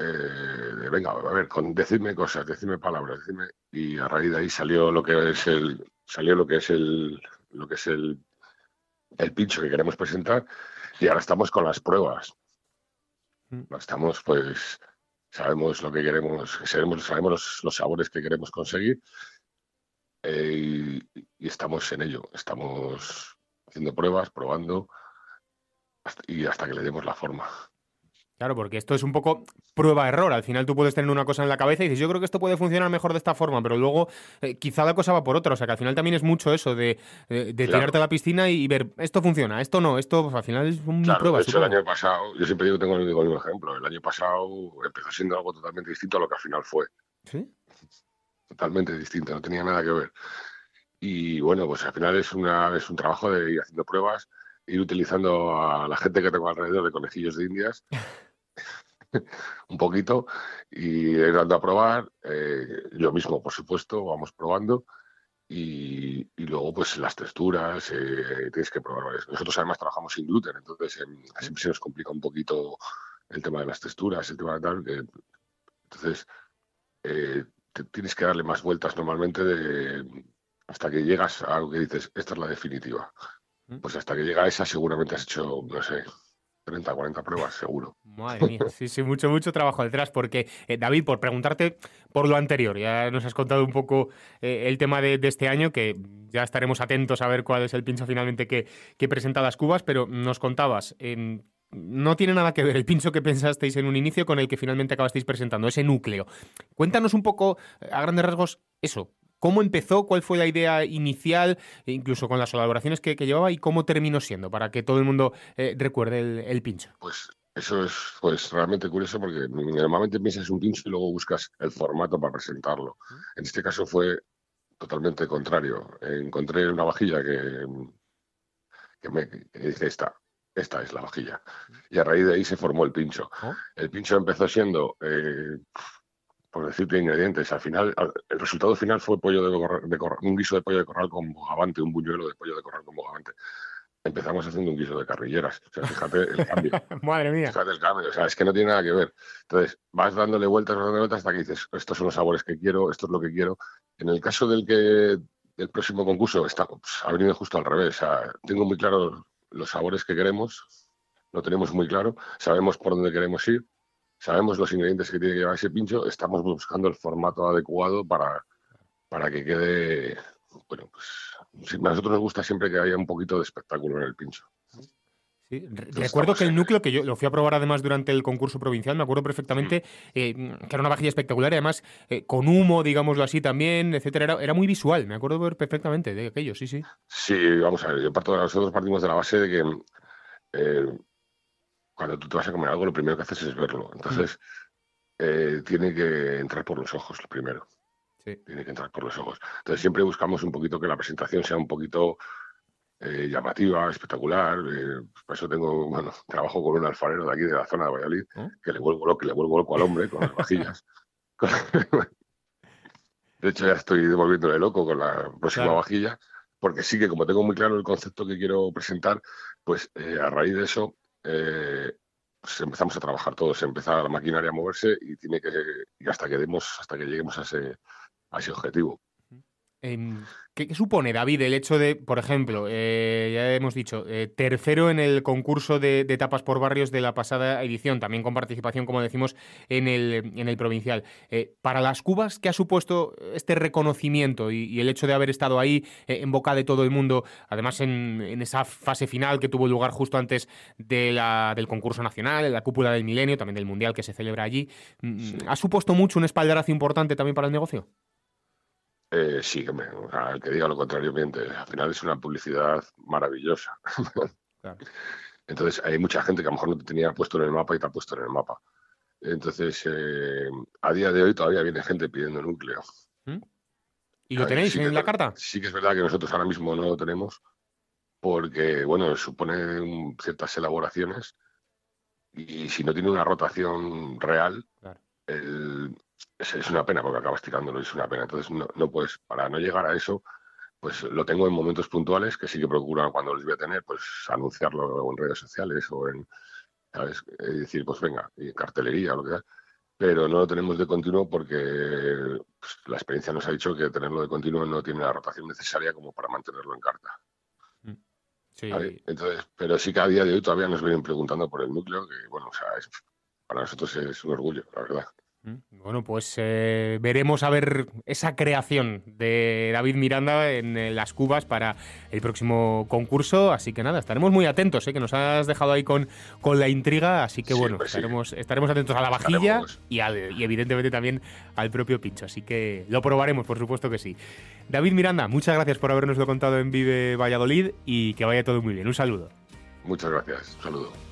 [SPEAKER 19] Eh, venga, a ver, con, decidme cosas, decidme palabras, decidme... Y a raíz de ahí salió lo que es el, salió lo que es el, lo que es el, el pincho que queremos presentar y ahora estamos con las pruebas. Estamos, pues, sabemos lo que queremos, sabemos, sabemos los, los sabores que queremos conseguir eh, y, y estamos en ello. Estamos haciendo pruebas, probando hasta- y hasta que le demos la forma.
[SPEAKER 20] Claro, porque esto es un poco prueba-error. Al final tú puedes tener una cosa en la cabeza y dices, yo creo que esto puede funcionar mejor de esta forma, pero luego eh, quizá la cosa va por otra. O sea, que al final también es mucho eso de, de- de
[SPEAKER 19] Claro.
[SPEAKER 20] tirarte a la piscina y, ver, esto funciona, esto no, esto pues, al final es un
[SPEAKER 19] Claro,
[SPEAKER 20] prueba.
[SPEAKER 19] de hecho, el año pasado, yo siempre digo, tengo el mismo ejemplo, el año pasado empezó siendo algo totalmente distinto a lo que al final fue.
[SPEAKER 20] ¿Sí?
[SPEAKER 19] Totalmente distinto, no tenía nada que ver. Y bueno, pues al final es, una, es un trabajo de ir haciendo pruebas, ir utilizando a la gente que tengo alrededor de conejillos de indias, un poquito, y dando a probar. eh, yo mismo, por supuesto, vamos probando. Y, y luego, pues las texturas, eh, tienes que probar. varias. Nosotros además trabajamos sin gluten, entonces em, siempre se nos complica un poquito el tema de las texturas, el tema de tal. que- entonces, eh, te- tienes que darle más vueltas normalmente de, hasta que llegas a algo que dices, esta es la definitiva. Pues hasta que llega a esa, seguramente has hecho, no sé, 30, 40 pruebas, seguro.
[SPEAKER 20] Madre mía, sí, sí, mucho, mucho trabajo detrás. Porque, eh, David, por preguntarte por lo anterior, ya nos has contado un poco eh, el tema de, este año, que ya estaremos atentos a ver cuál es el pincho finalmente que, que presenta las cubas, pero nos contabas, no tiene nada que ver el pincho que pensasteis en un inicio con el que finalmente acabasteis presentando, ese núcleo. Cuéntanos un poco, a grandes rasgos, eso. ¿Cómo empezó? ¿Cuál fue la idea inicial? e incluso con las elaboraciones que, que llevaba y cómo terminó siendo, para que todo el mundo eh, recuerde el, el pincho.
[SPEAKER 19] Pues eso es pues realmente curioso porque normalmente piensas un pincho y luego buscas el formato para presentarlo. En este caso fue totalmente contrario. Encontré una vajilla que, que me que dije esta, esta es la vajilla. Y a raíz de ahí se formó el pincho. El pincho empezó siendo, eh, por decirte ingredientes, al final, al- el resultado final fue pollo de, corral- de corral- un guiso de pollo de corral con bogavante, un buñuelo de pollo de corral con bogavante. Empezamos haciendo un guiso de carrilleras. O sea, fíjate el cambio.
[SPEAKER 20] Madre mía.
[SPEAKER 19] Fíjate el cambio, o sea, es que no tiene nada que ver. Entonces, vas dándole vueltas, dándole vueltas hasta que dices, estos son los sabores que quiero, esto es lo que quiero. En el caso del que del próximo concurso está, pues, ha venido justo al revés. O sea, tengo muy claro los sabores que queremos, lo tenemos muy claro, sabemos por dónde queremos ir, sabemos los ingredientes que tiene que llevar ese pincho, estamos buscando el formato adecuado para, para que quede, bueno, pues a nosotros nos gusta siempre que haya un poquito de espectáculo en el pincho.
[SPEAKER 20] Sí, recuerdo que el núcleo, que yo lo fui a probar además durante el concurso provincial, me acuerdo perfectamente eh, que era una vajilla espectacular y además eh, con humo, digámoslo así también, etcétera. Era, era muy visual, me acuerdo perfectamente de aquello, sí, sí.
[SPEAKER 19] Sí, vamos a ver, yo parto, nosotros partimos de la base de que eh, cuando tú te vas a comer algo, lo primero que haces es verlo. Entonces, eh, tiene que entrar por los ojos lo primero. Tiene que entrar por los ojos. Entonces, siempre buscamos un poquito que la presentación sea un poquito eh, llamativa, espectacular. eh, por eso tengo, bueno, trabajo con un alfarero de aquí, de la zona de Valladolid, que le vuelvo loco, que le vuelvo loco al hombre con las vajillas. De hecho, ya estoy devolviéndole loco con la próxima
[SPEAKER 20] Claro.
[SPEAKER 19] vajilla, porque sí que como tengo muy claro el concepto que quiero presentar, pues eh, a raíz de eso eh, pues empezamos a trabajar todos, empieza la maquinaria a moverse y tiene que y hasta que demos, hasta que lleguemos a ese, a ese objetivo.
[SPEAKER 20] Em, ¿qué, supone, David, el hecho de, por ejemplo, eh, ya hemos dicho, eh, tercero en el concurso de, de tapas por barrios de la pasada edición, también con participación, como decimos, en el, en el provincial? Eh, para las cubas, ¿qué ha supuesto este reconocimiento y, y el hecho de haber estado ahí en boca de todo el mundo, además en, en esa fase final que tuvo lugar justo antes de la- del concurso nacional, en la cúpula del milenio, también del mundial que se celebra allí? mm, ¿Ha supuesto mucho un espaldarazo importante también para el negocio?
[SPEAKER 19] Eh, sí, hombre, al que diga lo contrario miente. Al final es una publicidad maravillosa. Entonces, hay mucha gente que a lo mejor no te tenía puesto en el mapa y te ha puesto en el mapa. Entonces, eh, a día de hoy todavía viene gente pidiendo núcleo.
[SPEAKER 20] ¿Y lo tenéis
[SPEAKER 19] sí
[SPEAKER 20] en la carta?
[SPEAKER 19] Sí que es verdad que nosotros ahora mismo no lo tenemos porque, bueno, supone un- ciertas elaboraciones y si no tiene una rotación real, el- es, es una pena porque acabas tirándolo y es una pena. Entonces, no, no puedes, para no llegar a eso, pues lo tengo en momentos puntuales que sí que procuro cuando los voy a tener, pues anunciarlo en redes sociales o en, ¿sabes? Es decir, pues venga, y en cartelería o lo que sea. pero no lo tenemos de continuo porque pues, la experiencia nos ha dicho que tenerlo de continuo no tiene la rotación necesaria como para mantenerlo en carta.
[SPEAKER 3] Sí.
[SPEAKER 19] ¿vale? Entonces, pero sí que a día de hoy todavía nos vienen preguntando por el núcleo, que bueno, o sea, es- para nosotros es un orgullo, la verdad.
[SPEAKER 3] Bueno, pues eh, veremos a ver esa creación de David Miranda en eh, las cubas para el próximo concurso. Así que nada, estaremos muy atentos, ¿eh? que nos has dejado ahí con, con la intriga. Así que bueno,
[SPEAKER 19] pues sí.
[SPEAKER 3] estaremos, estaremos atentos a la vajilla y, al- y evidentemente también al propio pincho. Así que lo probaremos, por supuesto que sí. David Miranda, muchas gracias por habernoslo contado en Vive Valladolid y que vaya todo muy bien. Un saludo.
[SPEAKER 19] Muchas gracias, un saludo.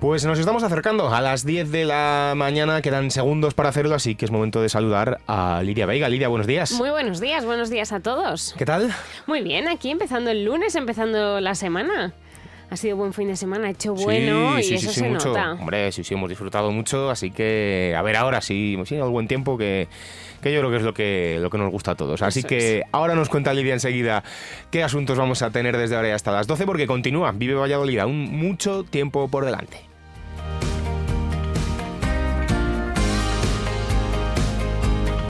[SPEAKER 3] Pues nos estamos acercando a las 10 de la mañana, quedan segundos para hacerlo, así que es momento de saludar a Lidia Veiga. Lidia, buenos días.
[SPEAKER 11] Muy buenos días, buenos días a todos.
[SPEAKER 3] ¿Qué tal?
[SPEAKER 11] Muy bien, aquí empezando el lunes, empezando la semana. Ha sido buen fin de semana, ha hecho bueno
[SPEAKER 3] sí,
[SPEAKER 11] y
[SPEAKER 3] sí,
[SPEAKER 11] eso
[SPEAKER 3] sí,
[SPEAKER 11] se
[SPEAKER 3] mucho.
[SPEAKER 11] nota.
[SPEAKER 3] Hombre, sí, sí, hemos disfrutado mucho, así que a ver ahora sí, sí, al buen tiempo que, que yo creo que es lo que, lo que nos gusta a todos. Así
[SPEAKER 11] Eso
[SPEAKER 3] que ahora nos cuenta Lidia enseguida qué asuntos vamos a tener desde ahora y hasta las 12, porque continúa, vive Valladolid, aún mucho tiempo por delante.